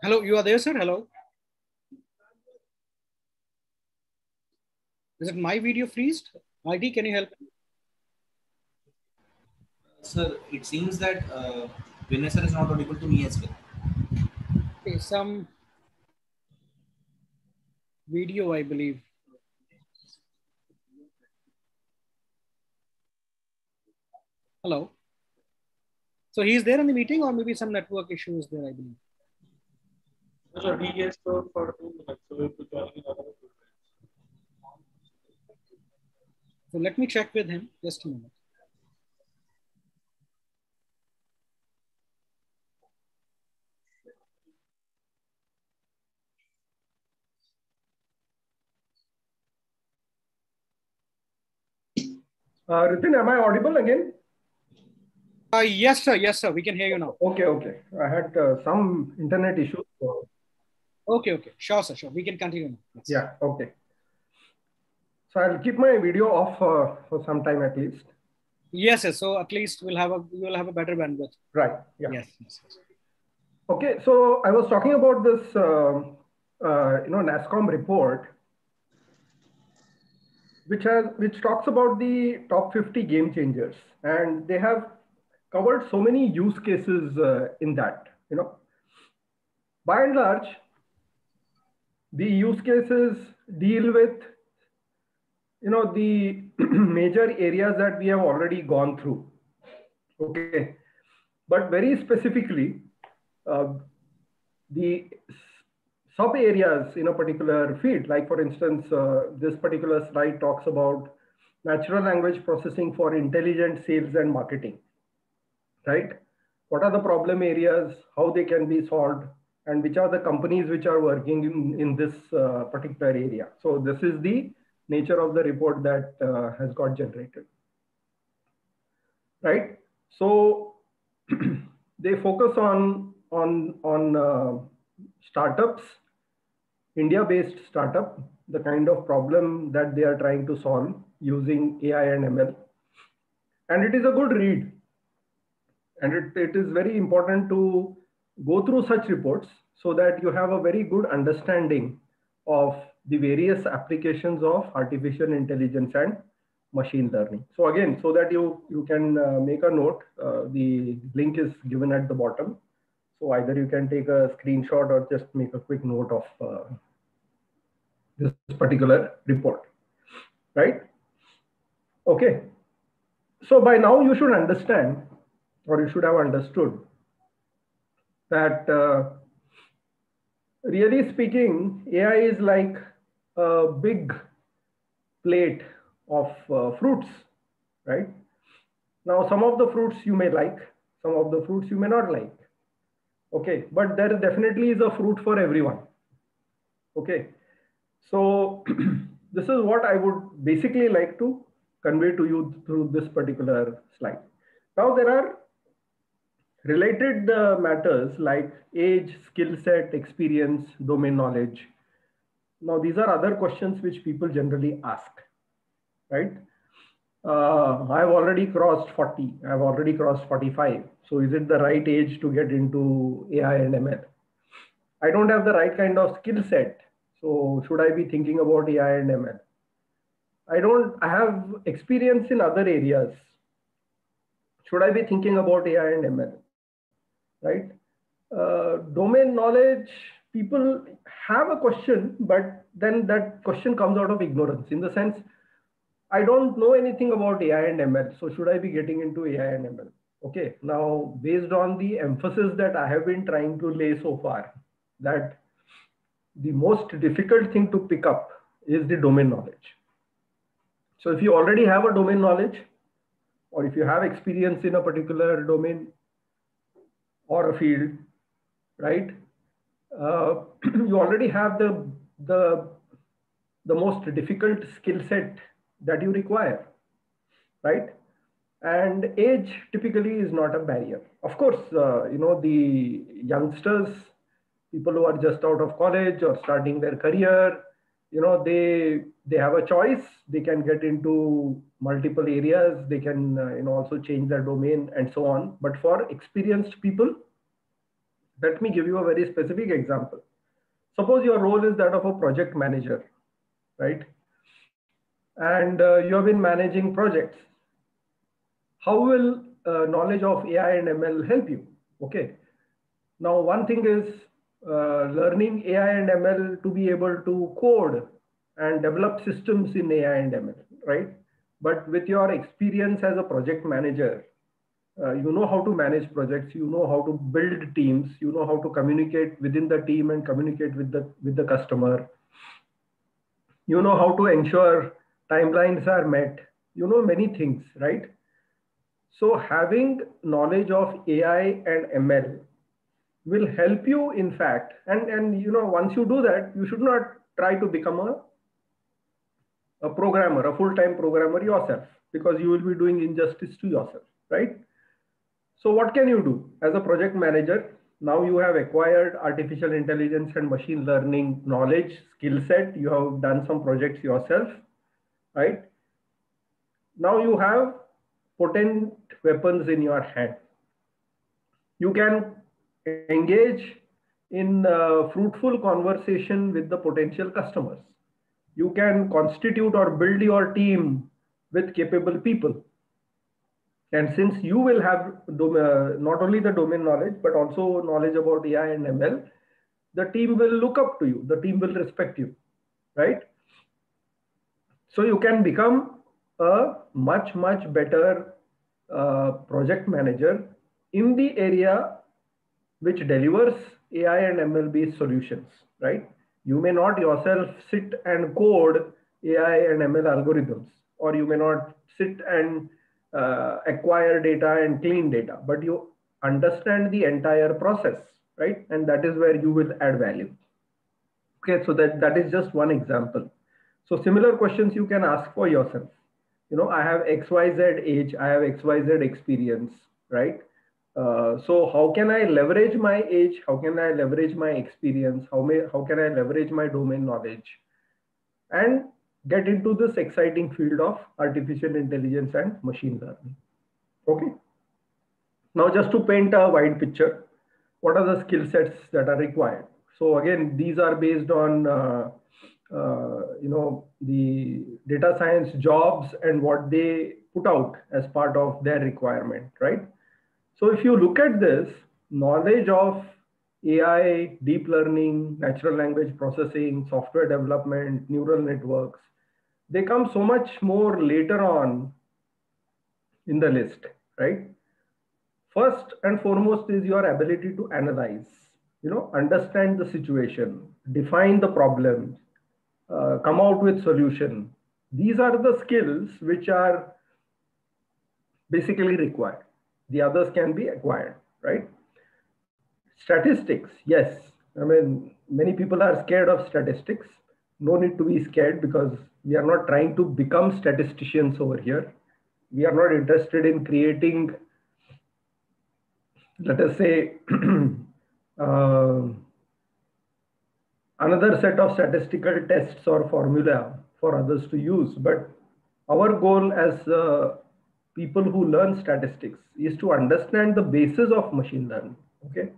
Hello, you are there, sir? Hello. Is it my video freezed? ID, can you help?
Sir, it seems that uh, Vinay is not audible to me as well.
Okay, some video, I believe. Hello. So he's there in the meeting or maybe some network issue is there, I believe.
So he is stored for two minutes, so we have to join in another two minutes.
So let me check with him. Just a minute.
Uh, Ritin, am I audible again?
Uh, yes, sir. Yes, sir. We can hear you now.
Okay, okay. I had uh, some internet issues. So,
Okay, okay. Sure, sir. Sure. We can continue. Yes.
yeah, okay. So I'll keep my video off uh, for some time at least.
Yes, sir. So at least we'll have a will have a better bandwidth.
Right. Yeah.
Yes. yes, yes.
Okay. So I was talking about this, uh, uh, you know, NASSCOM report, which has which talks about the top 50 game changers, and they have covered so many use cases uh, in that. You know, by and large, the use cases deal with you know the major areas that we have already gone through. Okay. But very specifically uh, the sub areas in a particular field like for instance uh, this particular slide talks about natural language processing for intelligent sales and marketing right? What are the problem areas? How they can be solved and which are the companies which are working in, in this uh, particular area so this is the nature of the report that uh, has got generated. Right? So they focus on on on uh, startups, India-based startup, the kind of problem that they are trying to solve using AI and ML, and it is a good read. And it, it is very important to go through such reports so that you have a very good understanding of the various applications of artificial intelligence and machine learning. So again, so that you, you can uh, make a note, uh, the link is given at the bottom. So either you can take a screenshot or just make a quick note of uh, this particular report, right? Okay. So by now you should understand, or you should have understood that uh, really speaking, AI is like a big plate of uh, fruits, right? Now, some of the fruits you may like, some of the fruits you may not like. Okay, but there definitely is a fruit for everyone. Okay, so this is what I would basically like to convey to you through this particular slide. Now, there are related uh, matters like age, skill set, experience, domain knowledge. Now, these are other questions which people generally ask, right? Uh, I've already crossed 40, I've already crossed 45. So is it the right age to get into AI and ML? I don't have the right kind of skill set. So should I be thinking about AI and ML? I don't, I have experience in other areas. Should I be thinking about AI and ML? Right? Uh, domain knowledge, people have a question, but then that question comes out of ignorance in the sense, I don't know anything about AI and ML. So should I be getting into AI and ML? Okay, now based on the emphasis that I have been trying to lay so far, that the most difficult thing to pick up is the domain knowledge. So if you already have a domain knowledge, or if you have experience in a particular domain, or a field, right? Uh, you already have the, the, the most difficult skill set that you require, right? And age typically is not a barrier. Of course, uh, you know, the youngsters, people who are just out of college or starting their career, you know, they, they have a choice. They can get into multiple areas. They can, uh, you know, also change their domain and so on. But for experienced people, let me give you a very specific example. Suppose your role is that of a project manager, right? And uh, you have been managing projects. How will uh, knowledge of AI and ML help you? Okay. Now, one thing is learning AI and ML to be able to code and develop systems in AI and ML, right? But with your experience as a project manager, uh, you know how to manage projects, you know how to build teams, you know how to communicate within the team and communicate with the with the customer. You know how to ensure timelines are met. You know many things, right? So having knowledge of AI and ML will help you, in fact, and and you know once you do that, you should not try to become a a programmer, a full-time programmer yourself, because you will be doing injustice to yourself, right? So what can you do as a project manager? Now you have acquired artificial intelligence and machine learning knowledge, skill set. You have done some projects yourself, right? Now you have potent weapons in your hand. You can engage in fruitful conversation with the potential customers. You can constitute or build your team with capable people and since you will have uh, not only the domain knowledge, but also knowledge about AI and ML, the team will look up to you. The team will respect you, right? So you can become a much, much better uh, project manager in the area which delivers AI and ML based solutions, right? You may not yourself sit and code AI and ML algorithms, or you may not sit and uh, acquire data and clean data, but you understand the entire process, right? And that is where you will add value. Okay, so that, that is just one example. So similar questions you can ask for yourself. You know, I have XYZ age, I have XYZ experience, right? Uh, so how can I leverage my age? How can I leverage my experience? How, may, how can I leverage my domain knowledge? And get into this exciting field of artificial intelligence and machine learning. Okay. Now, just to paint a wide picture, what are the skill sets that are required? So again, these are based on uh, uh, you know the data science jobs and what they put out as part of their requirement, right? So if you look at this, knowledge of AI, deep learning, natural language processing, software development, neural networks, they come so much more later on in the list, right? First and foremost is your ability to analyze, you know, understand the situation, define the problems, uh, come out with solution. These are the skills which are basically required. The others can be acquired, right? Statistics, yes. I mean, many people are scared of statistics. No need to be scared because we are not trying to become statisticians over here. We are not interested in creating, let us say, uh, another set of statistical tests or formula for others to use. But our goal as uh, people who learn statistics is to understand the basis of machine learning. Okay,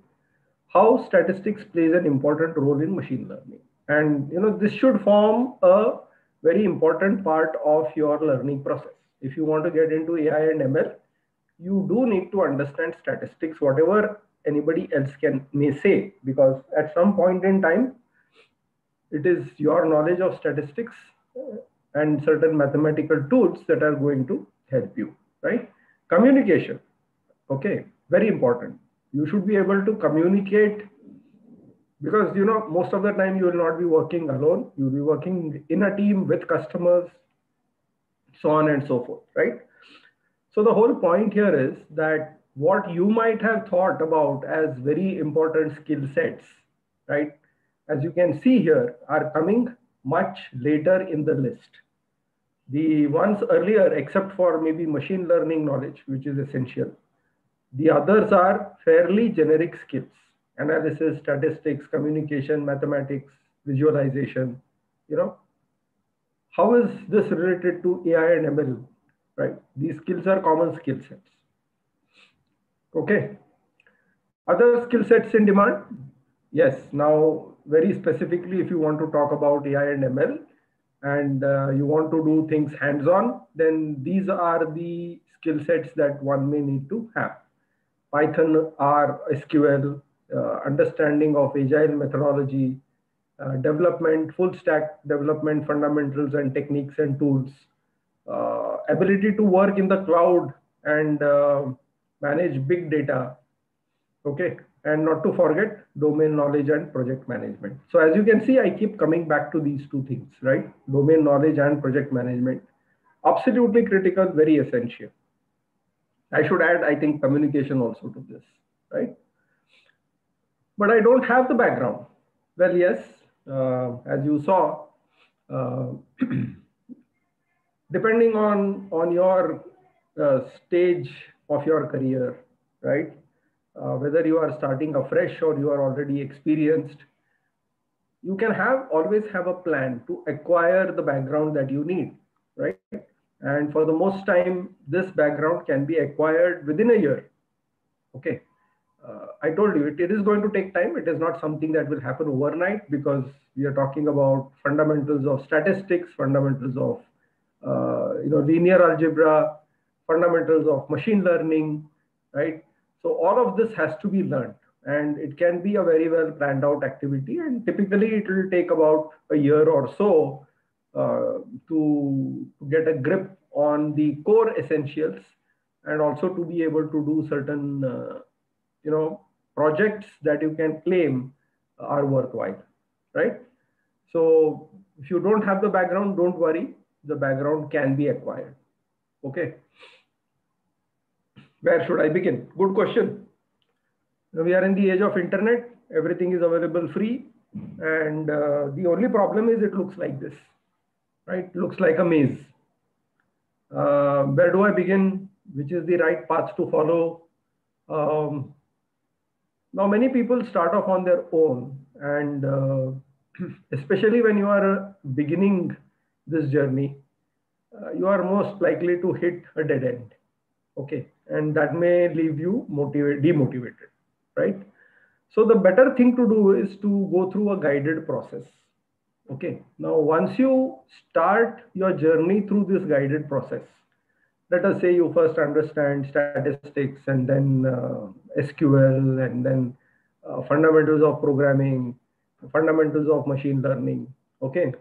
how statistics plays an important role in machine learning, and you know this should form a very important part of your learning process. If you want to get into AI and ML, you do need to understand statistics, whatever anybody else can may say, because at some point in time, it is your knowledge of statistics uh, and certain mathematical tools that are going to help you, right? Communication, okay, very important. You should be able to communicate because you know most of the time you will not be working alone you'll be working in a team with customers so on and so forth right so the whole point here is that what you might have thought about as very important skill sets right as you can see here are coming much later in the list the ones earlier except for maybe machine learning knowledge which is essential the others are fairly generic skills analysis, statistics, communication, mathematics, visualization, you know. How is this related to AI and ML, right? These skills are common skill sets. Okay. Other skill sets in demand? Yes. Now, very specifically, if you want to talk about AI and ML and uh, you want to do things hands-on, then these are the skill sets that one may need to have. Python, R, SQL, uh, understanding of agile methodology, uh, development, full stack development fundamentals and techniques and tools, uh, ability to work in the cloud and manage big data, okay, and not to forget domain knowledge and project management. So as you can see, I keep coming back to these two things, right? Domain knowledge and project management, absolutely critical, very essential. I should add, I think, communication also to this, right? But I don't have the background. Well, yes, uh, as you saw, uh, depending on, on your uh, stage of your career, right? Uh, whether you are starting afresh or you are already experienced, you can have always have a plan to acquire the background that you need, right? And for the most time, this background can be acquired within a year. Okay. Uh, I told you it, it is going to take time. It is not something that will happen overnight because we are talking about fundamentals of statistics, fundamentals of uh, you know linear algebra, fundamentals of machine learning, right? So all of this has to be learned and it can be a very well planned out activity and typically it will take about a year or so uh, to, get a grip on the core essentials and also to be able to do certain uh, you know projects that you can claim are worthwhile right? So if you don't have the background don't worry. The background can be acquired okay where should I begin? Good question. We are in the age of internet. Everything is available free. And uh, the only problem is it looks like this, right? Looks like a maze. Uh, where do I begin? Which is the right path to follow? Um, now, many people start off on their own. And uh, especially when you are beginning this journey, uh, you are most likely to hit a dead end. Okay and that may leave you motivated, demotivated, right? So the better thing to do is to go through a guided process. Okay. Now, once you start your journey through this guided process, let us say you first understand statistics and then uh, SQL and then uh, fundamentals of programming, fundamentals of machine learning. Okay.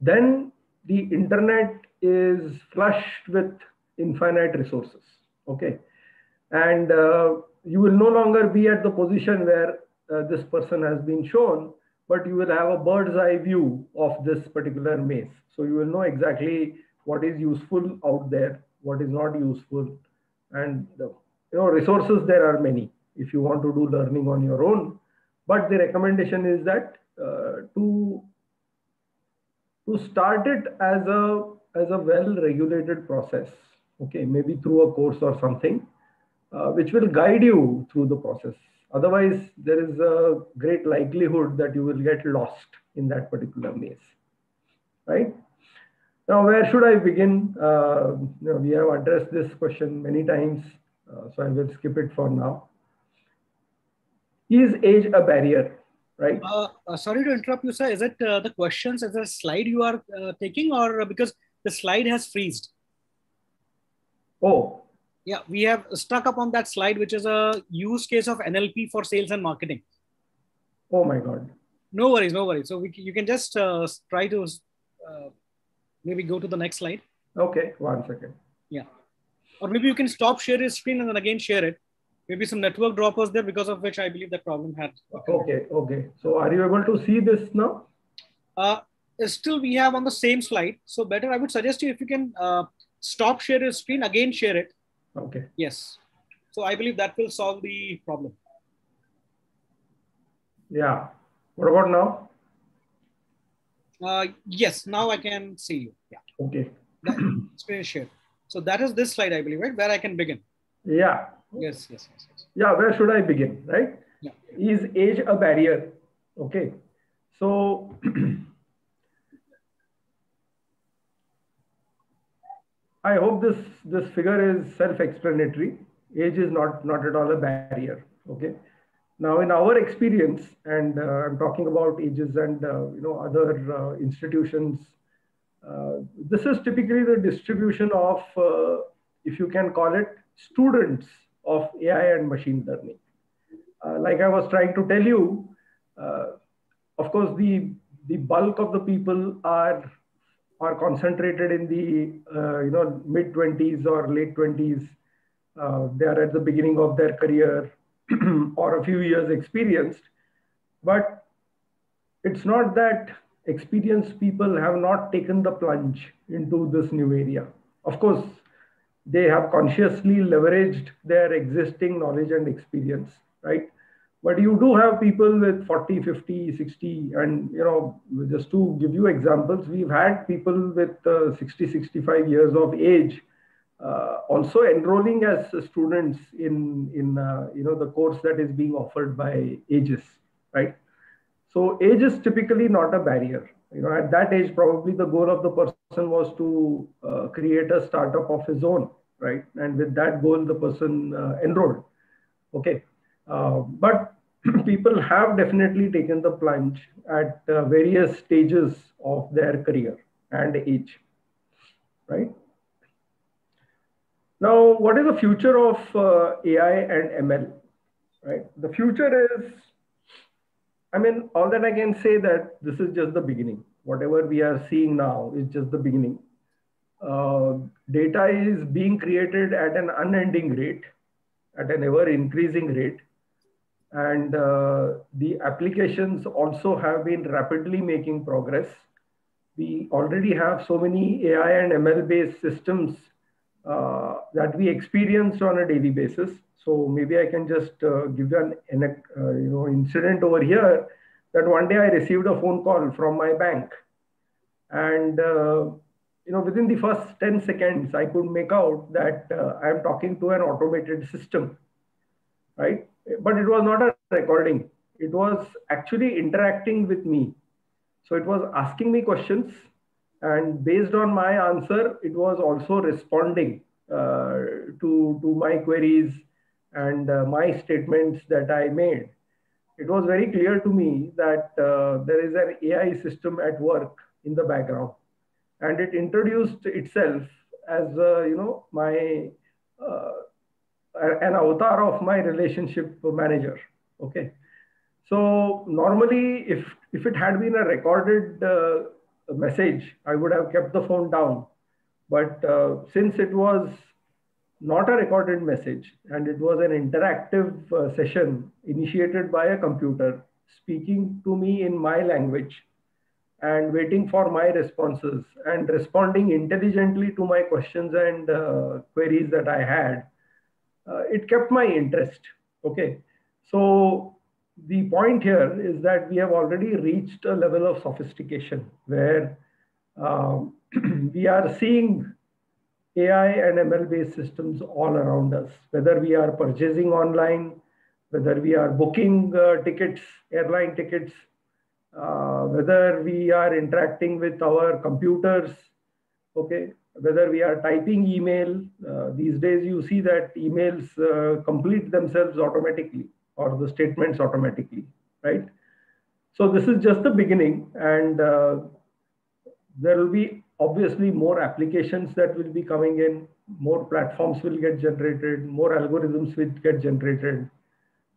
Then the internet is flushed with infinite resources okay. And uh, you will no longer be at the position where uh, this person has been shown but you will have a bird's eye view of this particular maze. So you will know exactly what is useful out there what is not useful and the, you know resources there are many if you want to do learning on your own. But the recommendation is that uh, to to start it as a as a well regulated process okay, maybe through a course or something, uh, which will guide you through the process. Otherwise, there is a great likelihood that you will get lost in that particular maze, right? Now, where should I begin? Uh, you know, we have addressed this question many times, uh, so I will skip it for now. Is age a barrier? Right.
Uh, uh, sorry to interrupt you, sir. Is it uh, the questions as a slide you are taking, or because the slide has freezed?
Oh.
Yeah, we have stuck up on that slide, which is a use case of NLP for sales and marketing.
Oh my God.
No worries, no worries. So we, you can just uh, try to uh, maybe go to the next slide.
Okay, one second.
Yeah. Or maybe you can stop share your screen and then again share it. Maybe some network droppers there because of which I believe that problem had.
Okay, okay. So are you able to see this now?
Uh, still we have on the same slide. So better I would suggest you if you can uh, stop share your screen, again share it.
Okay.
Yes. So I believe that will solve the problem.
Yeah. What about now?
Uh, yes, now I can see you. Yeah.
Okay.
screen share. So that is this slide, I believe, right? Where I can begin.
Yeah.
Yes, yes, yes. yes.
Yeah, where should I begin, right?
Yeah.
Is age a barrier? Okay. So I hope this, this figure is self-explanatory. Age is not, not at all a barrier, okay? Now, in our experience, and uh, I'm talking about ages and uh, you know other uh, institutions, uh, this is typically the distribution of, uh, if you can call it, students of AI and machine learning. Uh, like I was trying to tell you, of course, the the bulk of the people are are concentrated in the uh, you know mid 20s or late 20s uh, they are at the beginning of their career or a few years experienced. But it's not that experienced people have not taken the plunge into this new area. Of course, they have consciously leveraged their existing knowledge and experience, right? But you do have people with 40, 50, 60, and you know, just to give you examples, we've had people with uh, 60, 65 years of age uh, also enrolling as students in in uh, you know the course that is being offered by Aegis, right? So age is typically not a barrier. You know, at that age, probably the goal of the person was to uh, create a startup of his own, right? And with that goal, the person uh, enrolled. Okay, uh, but people have definitely taken the plunge at uh, various stages of their career and age, right? Now, what is the future of uh, AI and ML? Right, the future is I mean, all that I can say that this is just the beginning. Whatever we are seeing now is just the beginning. Uh, data is being created at an unending rate, at an ever increasing rate. And uh, the applications also have been rapidly making progress. We already have so many AI and ML based systems uh, that we experience on a daily basis. So maybe I can just uh, give you an, an uh, you know incident over here that one day I received a phone call from my bank, and uh, you know within the first 10 seconds I could make out that uh, I am talking to an automated system, right? But it was not a recording. It was actually interacting with me. So it was asking me questions, and based on my answer, it was also responding uh, to to my queries and uh, my statements that I made, it was very clear to me that uh, there is an AI system at work in the background. And it introduced itself as, uh, you know, my, uh, an avatar of my relationship manager. Okay. So normally, if, if it had been a recorded uh, message, I would have kept the phone down. But uh, since it was not a recorded message, and it was an interactive uh, session initiated by a computer speaking to me in my language and waiting for my responses and responding intelligently to my questions and uh, queries that I had. Uh, it kept my interest. Okay. So the point here is that we have already reached a level of sophistication where um, we are seeing AI and ML based systems all around us, whether we are purchasing online, whether we are booking uh, tickets, airline tickets, uh, whether we are interacting with our computers, okay, whether we are typing email. Uh, these days, you see that emails uh, complete themselves automatically or the statements automatically, right? So this is just the beginning, and uh, there will be obviously more applications that will be coming in, more platforms will get generated, more algorithms will get generated.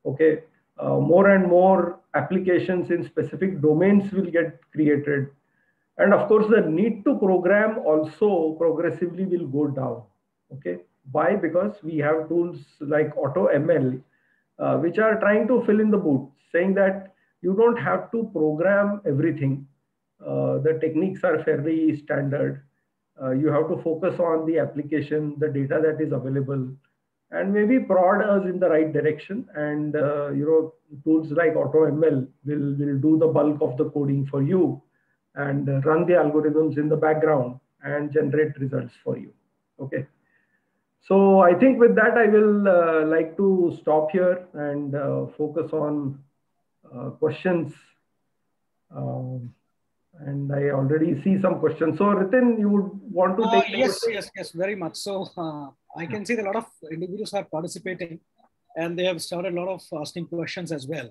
Okay, uh, more and more applications in specific domains will get created. And of course, the need to program also progressively will go down. Okay, why? Because we have tools like AutoML, uh, which are trying to fill in the boot, saying that you don't have to program everything uh, the techniques are fairly standard. Uh, you have to focus on the application, the data that is available, and maybe prod us in the right direction. And uh, you know, tools like AutoML will will do the bulk of the coding for you, and run the algorithms in the background and generate results for you. Okay. So I think with that, I will uh, like to stop here and uh, focus on uh, questions. Um, and I already see some questions. So, Ritin, you would want to uh, take?
yes, yes, yes, very much. So, uh, I can see that a lot of individuals are participating, and they have started a lot of asking questions as well.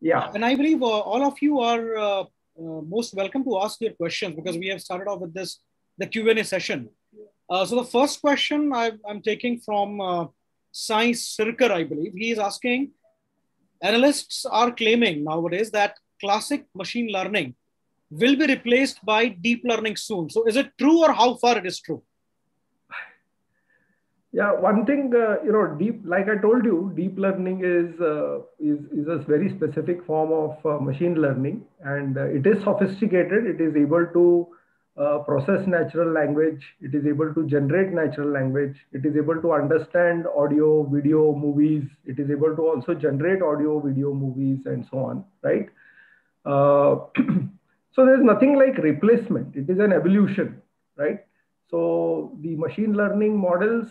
Yeah,
and I believe uh, all of you are uh, uh, most welcome to ask your questions because we have started off with this the Q and A session. Uh, so, the first question I, am taking from uh, Sai Srikar, I believe he is asking. Analysts are claiming nowadays that classic machine learning will be replaced by deep learning soon. So is it true or how far it is true?
Yeah, one thing uh, you know, deep like I told you, deep learning is uh, is is a very specific form of uh, machine learning, and uh, it is sophisticated. It is able to uh, process natural language. It is able to generate natural language. It is able to understand audio, video, movies. It is able to also generate audio, video, movies, and so on. Right. Uh, so there's nothing like replacement. It is an evolution, right? So the machine learning models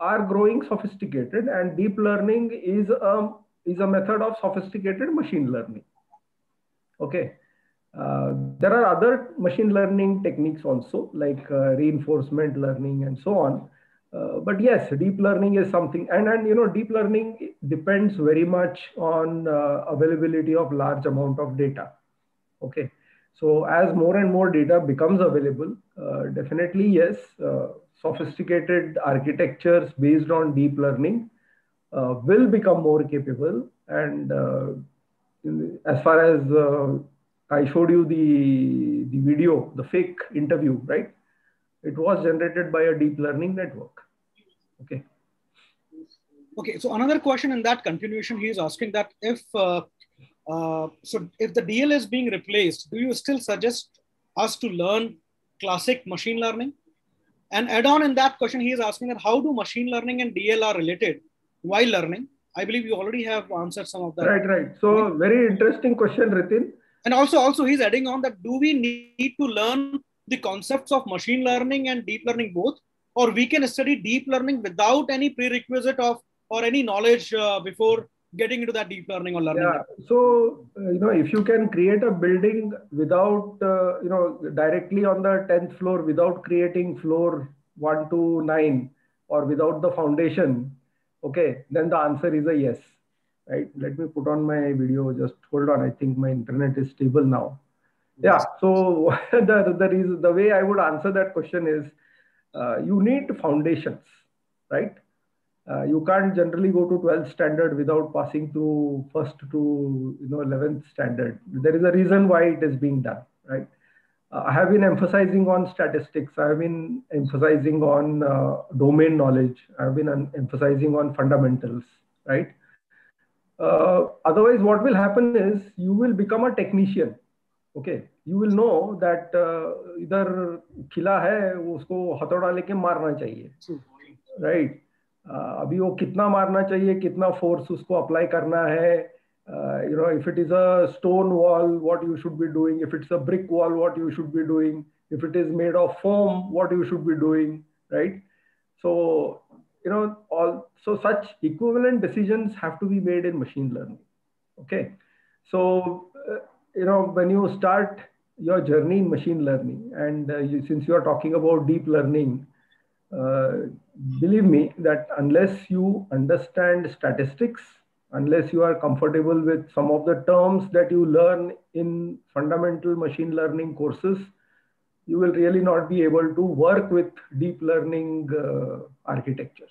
are growing sophisticated and deep learning is a, is a method of sophisticated machine learning. Okay. Uh, there are other machine learning techniques also like uh, reinforcement learning and so on. Uh, but yes, deep learning is something, and, and you know, deep learning depends very much on uh, availability of large amount of data. Okay. So as more and more data becomes available, uh, definitely yes, uh, sophisticated architectures based on deep learning uh, will become more capable. And uh, as far as uh, I showed you the, the video, the fake interview, right? It was generated by a deep learning network. Okay.
Okay, so another question in that continuation, he is asking that if uh, uh, so if the DL is being replaced, do you still suggest us to learn classic machine learning? And add on in that question, he is asking that how do machine learning and DL are related while learning? I believe you already have answered some of that.
Right, right. So very interesting question, Ritin.
And also, also he's adding on that do we need to learn the concepts of machine learning and deep learning both, or we can study deep learning without any prerequisite of or any knowledge uh, before getting into that deep learning or learning
yeah so uh, you know if you can create a building without uh, you know directly on the 10th floor without creating floor 1 to 9 or without the foundation okay then the answer is a yes right? Let me put on my video just hold on i think my internet is stable now. Yeah so the the reason the way i would answer that question is uh, you need foundations right uh, you can't generally go to 12th standard without passing through first to you know 11th standard there is a reason why it is being done right uh, i have been emphasizing on statistics i have been emphasizing on uh, domain knowledge i have been emphasizing on fundamentals right uh, otherwise what will happen is you will become a technician okay you will know that uh, इधर खिला है उसको हथौड़ा लेके मारना चाहिए right अभी वो कितना मारना चाहिए, कितना फोर्स उसको अप्लाई करना है you know if it is a stone wall what you should be doing if it's a brick wall what you should be doing if it is made of foam what you should be doing right so you know also such equivalent decision have to be made in machine learning okay so you know when you start your journey in machine learning and since you are talking about deep learning believe me that unless you understand statistics, unless you are comfortable with some of the terms that you learn in fundamental machine learning courses, you will really not be able to work with deep learning uh, architectures.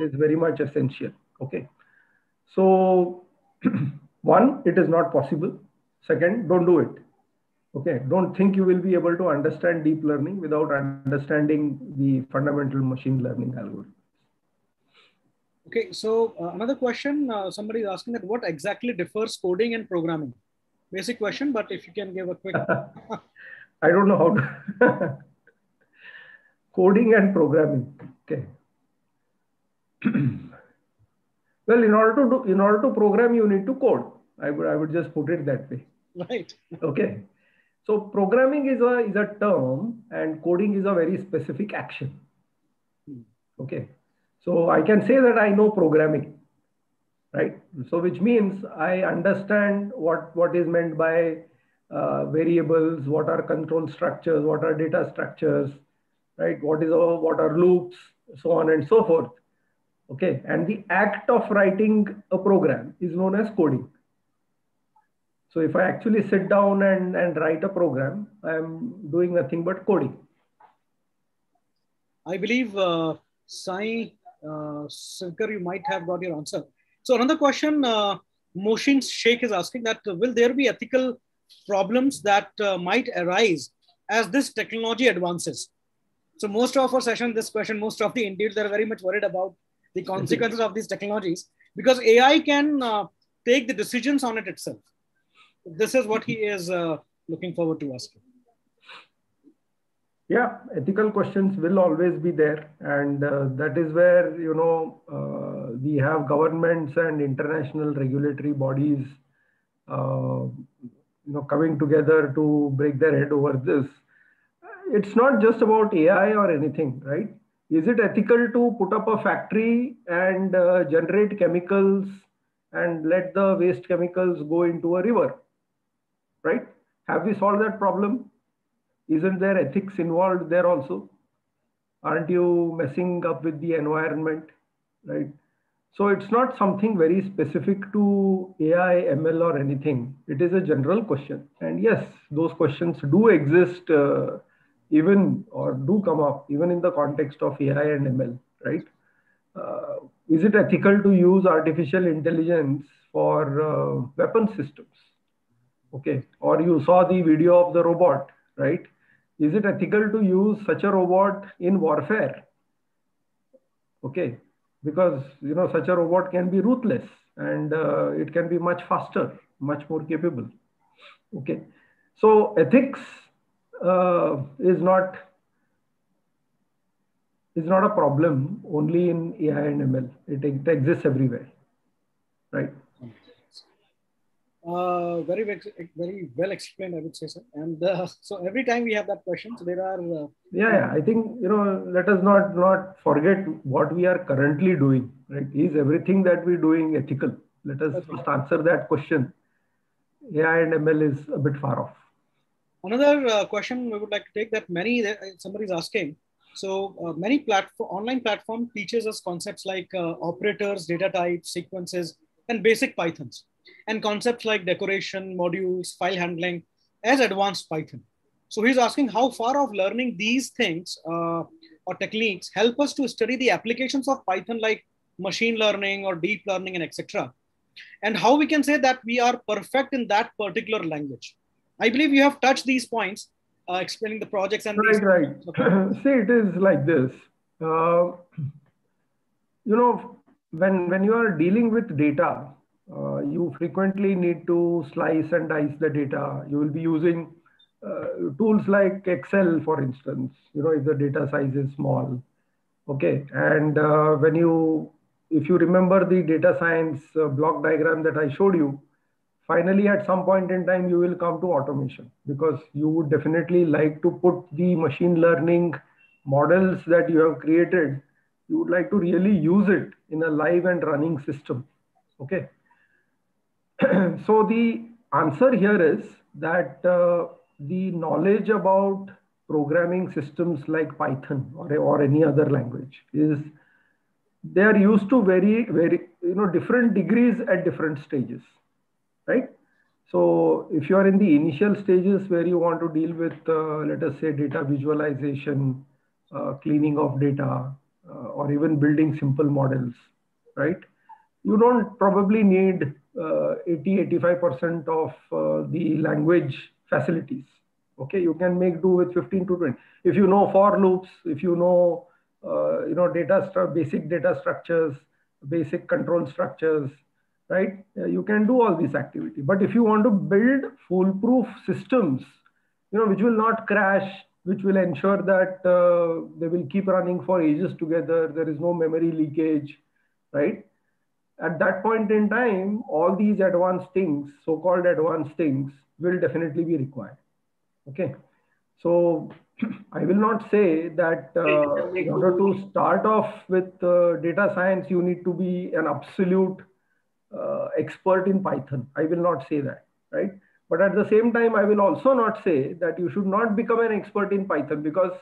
It is very much essential. Okay. So, one, it is not possible. Second, don't do it. Okay, don't think you will be able to understand deep learning without understanding the fundamental machine learning algorithm.
Okay, so uh, another question, uh, somebody is asking that what exactly differs coding and programming? Basic question, but if you can give a quick.
I don't know how to. coding and programming. Okay. well, in order to do, in order to program, you need to code. I would, I would just put it that way.
Right.
Okay. So programming is a, is a term and coding is a very specific action. Okay. So I can say that I know programming, right? So which means I understand what, what is meant by uh, variables, what are control structures, what are data structures, right? What is a, what are loops, so on and so forth. Okay. And the act of writing a program is known as coding. So if I actually sit down and, and write a program, I'm doing nothing but coding.
I believe uh, Sai uh, you might have got your answer. So another question, uh, Moshin Sheikh is asking that uh, will there be ethical problems that uh, might arise as this technology advances? So most of our session, this question, most of the individuals are very much worried about the consequences of these technologies because AI can uh, take the decisions on it itself. This is what he is uh, looking forward to asking.
Yeah, ethical questions will always be there, and uh, that is where you know uh, we have governments and international regulatory bodies, uh, you know, coming together to break their head over this. It's not just about AI or anything, right? Is it ethical to put up a factory and uh, generate chemicals and let the waste chemicals go into a river, right? Have we solved that problem? Isn't there ethics involved there also? Aren't you messing up with the environment, right? So it's not something very specific to AI, ML, or anything. It is a general question. And yes, those questions do exist uh, even or do come up even in the context of AI and ML, right? Uh, is it ethical to use artificial intelligence for uh, weapon systems? Okay, or you saw the video of the robot, right? Is it ethical to use such a robot in warfare? Okay, because you know such a robot can be ruthless and uh, it can be much faster, much more capable. Okay, so ethics uh, is not is not a problem only in AI and ML. It, it exists everywhere, right?
Uh, very very well explained, I would say, sir. And uh, so every time we have that question, so there are. Uh,
yeah, yeah, I think you know. Let us not not forget what we are currently doing. Right? Is everything that we're doing ethical? Let us okay. just answer that question. AI and ML is a bit far off.
Another uh, question we would like to take that many uh, somebody is asking. So uh, many platform online platform teaches us concepts like operators, data types, sequences, and basic Pythons and concepts like decoration, modules, file handling as advanced Python. So he's asking how far of learning these things uh, or techniques help us to study the applications of Python like machine learning or deep learning and etc. And how we can say that we are perfect in that particular language. I believe you have touched these points, uh, explaining the projects and
right, right. Okay. See, it is like this. Uh, you know, when when you are dealing with data, uh, you frequently need to slice and dice the data. You will be using uh, tools like Excel, for instance, you know, if the data size is small. Okay. And uh, when you, if you remember the data science uh, block diagram that I showed you, finally at some point in time, you will come to automation because you would definitely like to put the machine learning models that you have created, you would like to really use it in a live and running system. Okay. so the answer here is that uh, the knowledge about programming systems like Python or, or any other language is they are used to very, very, you know, different degrees at different stages, right? So if you are in the initial stages where you want to deal with, uh, let us say, data visualization, uh, cleaning of data, uh, or even building simple models, right? You don't probably need uh, 80 85% of uh, the language facilities. Okay you can make do with 15 to 20 if you know for loops if you know uh, you know data basic data structures basic control structures right you can do all these activity. But if you want to build foolproof systems you know which will not crash which will ensure that uh, they will keep running for ages together there is no memory leakage right at that point in time, all these advanced things, so-called advanced things, will definitely be required. Okay. So I will not say that uh, in order to start off with uh, data science, you need to be an absolute uh, expert in Python. I will not say that, right? But at the same time, I will also not say that you should not become an expert in Python because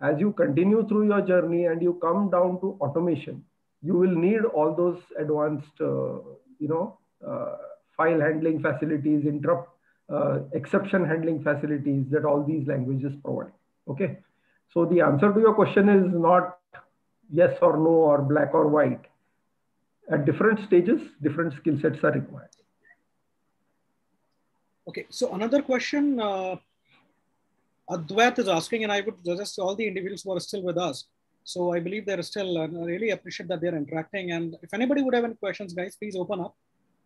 as you continue through your journey and you come down to automation, you will need all those advanced, uh, you know, uh, file handling facilities, interrupt, uh, exception handling facilities that all these languages provide. Okay. So the answer to your question is not yes or no or black or white. At different stages, different skill sets are required.
Okay, so another question. Uh, Advait is asking, and I would suggest all the individuals who are still with us. So I believe they're still, I really appreciate that they're interacting. And if anybody would have any questions, guys, please open up.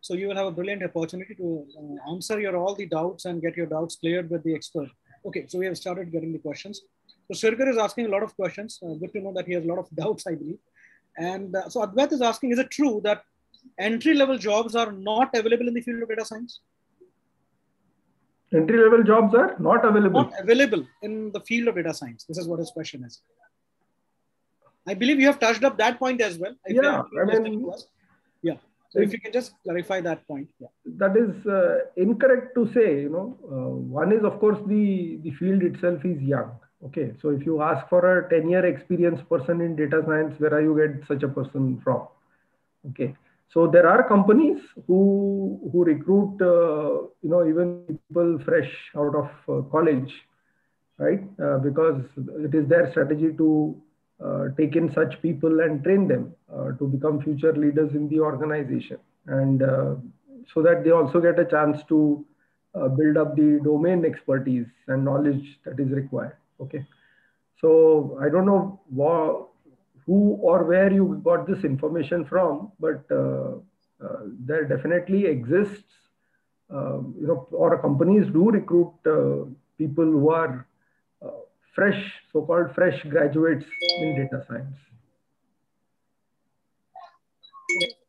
So you will have a brilliant opportunity to uh, answer your all the doubts and get your doubts cleared with the expert. Okay, so we have started getting the questions. So Srikar is asking a lot of questions. Uh, good to know that he has a lot of doubts, I believe. And uh, so Advait is asking, is it true that entry level jobs are not available in the field of data science?
Entry level jobs are not available.
Not available in the field of data science. This is what his question is. I believe you have touched up that point as well.
yeah, I mean,
yeah. So if you can just clarify that point. Yeah.
That is uh, incorrect to say. You know, uh, one is of course the the field itself is young. Okay, so if you ask for a 10 year experienced person in data science, where are you get such a person from? Okay, so there are companies who who recruit uh, you know even people fresh out of uh, college, right? Uh, because it is their strategy to take in such people and train them uh, to become future leaders in the organization, and uh, so that they also get a chance to build up the domain expertise and knowledge that is required. Okay, so I don't know who or where you got this information from, but uh, uh, there definitely exists, uh, you know, or companies do recruit uh, people who are uh, fresh, so-called fresh graduates in data science.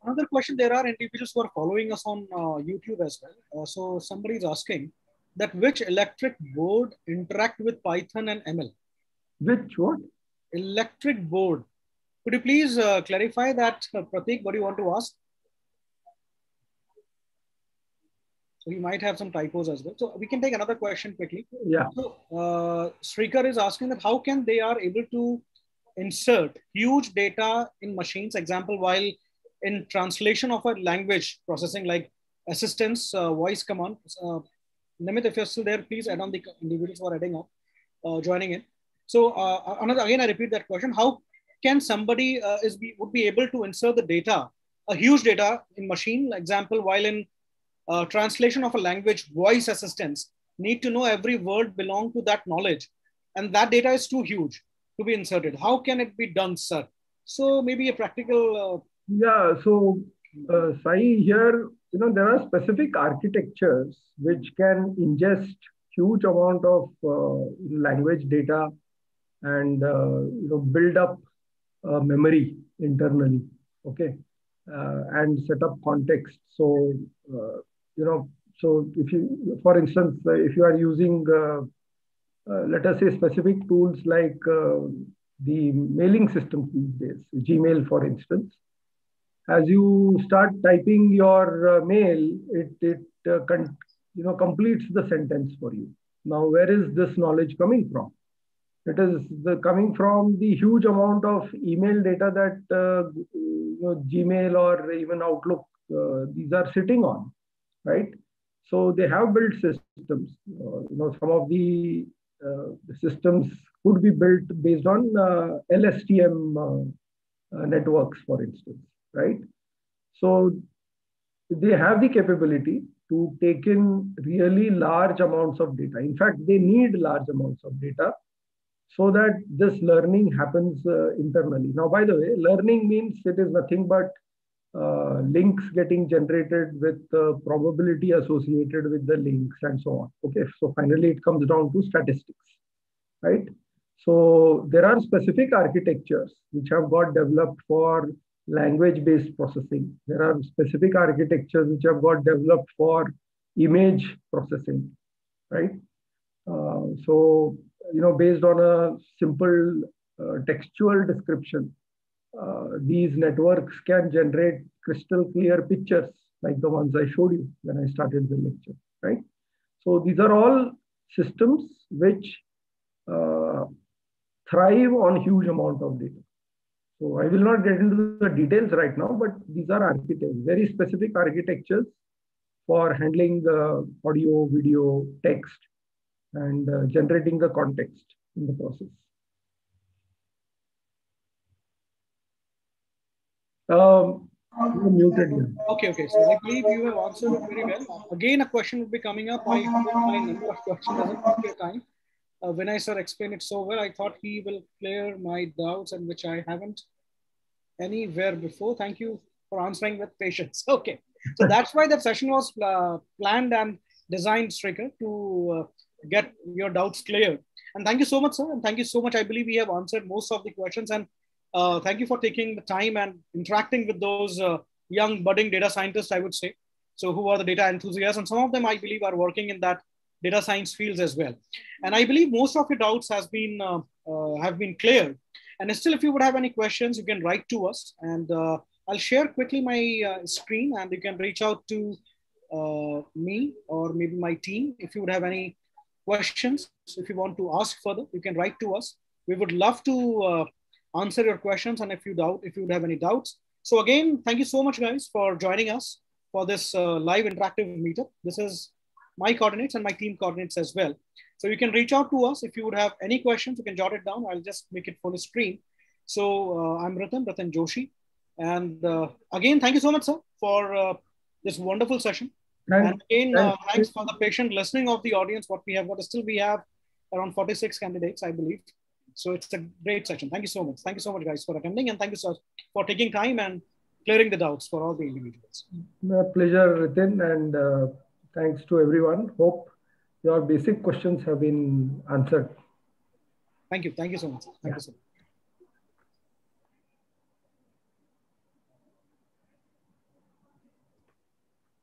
Another question, there are individuals who are following us on uh, YouTube as well. so somebody is asking that which electric board interact with Python and ML?
Which what?
Electric board could you please uh, clarify that, uh, Pratik? What do you want to ask? You might have some typos as well. So we can take another question quickly.
Yeah.
So uh, Srikar is asking that how can they are able to insert huge data in machines, example, while in translation of a language processing like assistance, uh, voice command. Uh, Nimit, if you're still there, please add on the individuals who are adding up, uh, joining in. So uh, another, again, I repeat that question. How can somebody uh, is be, would be able to insert the data, a huge data in machine example, while in uh, translation of a language, voice assistants need to know every word belong to that knowledge. And that data is too huge to be inserted. How can it be done, sir? So maybe a practical.
Uh, yeah, so uh, Sai here, you know, there are specific architectures which can ingest huge amount of uh, language data and uh, you know build up uh, memory internally, okay, uh, and set up context. So, uh, you know, so if you, for instance, uh, if you are using, uh, uh, let us say, specific tools like the mailing system these days, Gmail, for instance, as you start typing your mail, it, it you know, completes the sentence for you. Now, where is this knowledge coming from? It is the, coming from the huge amount of email data that uh, you know, Gmail or even Outlook, uh, these are sitting on, right? So they have built systems. Uh, you know, some of the, uh, the, systems could be built based on uh, LSTM uh, networks, for instance, right? So they have the capability to take in really large amounts of data. In fact, they need large amounts of data so that this learning happens uh, internally. Now, by the way, learning means it is nothing but uh, links getting generated with the probability associated with the links and so on. Okay, so finally it comes down to statistics, right? So there are specific architectures which have got developed for language-based processing. There are specific architectures which have got developed for image processing, right? Uh, so you know, based on a simple uh, textual description, these networks can generate crystal clear pictures like the ones I showed you when I started the lecture, right? So these are all systems which uh, thrive on huge amount of data. So I will not get into the details right now, but these are architectures, very specific architectures for handling the audio, video, text, and uh, generating the context in the process. Um, muted.
Okay, okay. So I believe you have answered it very well. Again, a question will be coming up. I my number of questions doesn't take your time. uh, sir explained it so well. I thought he will clear my doubts and which I haven't anywhere before. Thank you for answering with patience. Okay. So that's why that session was uh, planned and designed, Srikar, to uh, get your doubts cleared. And thank you so much, sir. And thank you so much. I believe we have answered most of the questions. And uh, thank you for taking the time and interacting with those uh, young budding data scientists, I would say. So who are the data enthusiasts? And some of them, I believe, are working in that data science fields as well. And I believe most of your doubts has been uh, uh, have been cleared. And still, if you would have any questions, you can write to us. And uh, I'll share quickly my uh, screen and you can reach out to me or maybe my team if you would have any questions. If you want to ask further, you can write to us. We would love to answer your questions and if you doubt, if you would have any doubts. So again, thank you so much guys for joining us for this live interactive meetup. This is my coordinates and my team coordinates as well. So you can reach out to us if you would have any questions. You can jot it down. I'll just make it full screen. So uh, I'm Ratan, Ratan Joshi. And uh, again, thank you so much, sir, for uh, this wonderful session. and again, uh, thanks for the patient listening of the audience. What we have, what still we have around 46 candidates, I believe. So it's a great session. Thank you so much. Thank you so much, guys, for attending. And thank you so much for taking time and clearing the doubts for all the individuals.
My pleasure, Ritin. And uh, thanks to everyone. Hope your basic questions have been answered.
Thank you. Thank you so much. Thank yeah. you so much.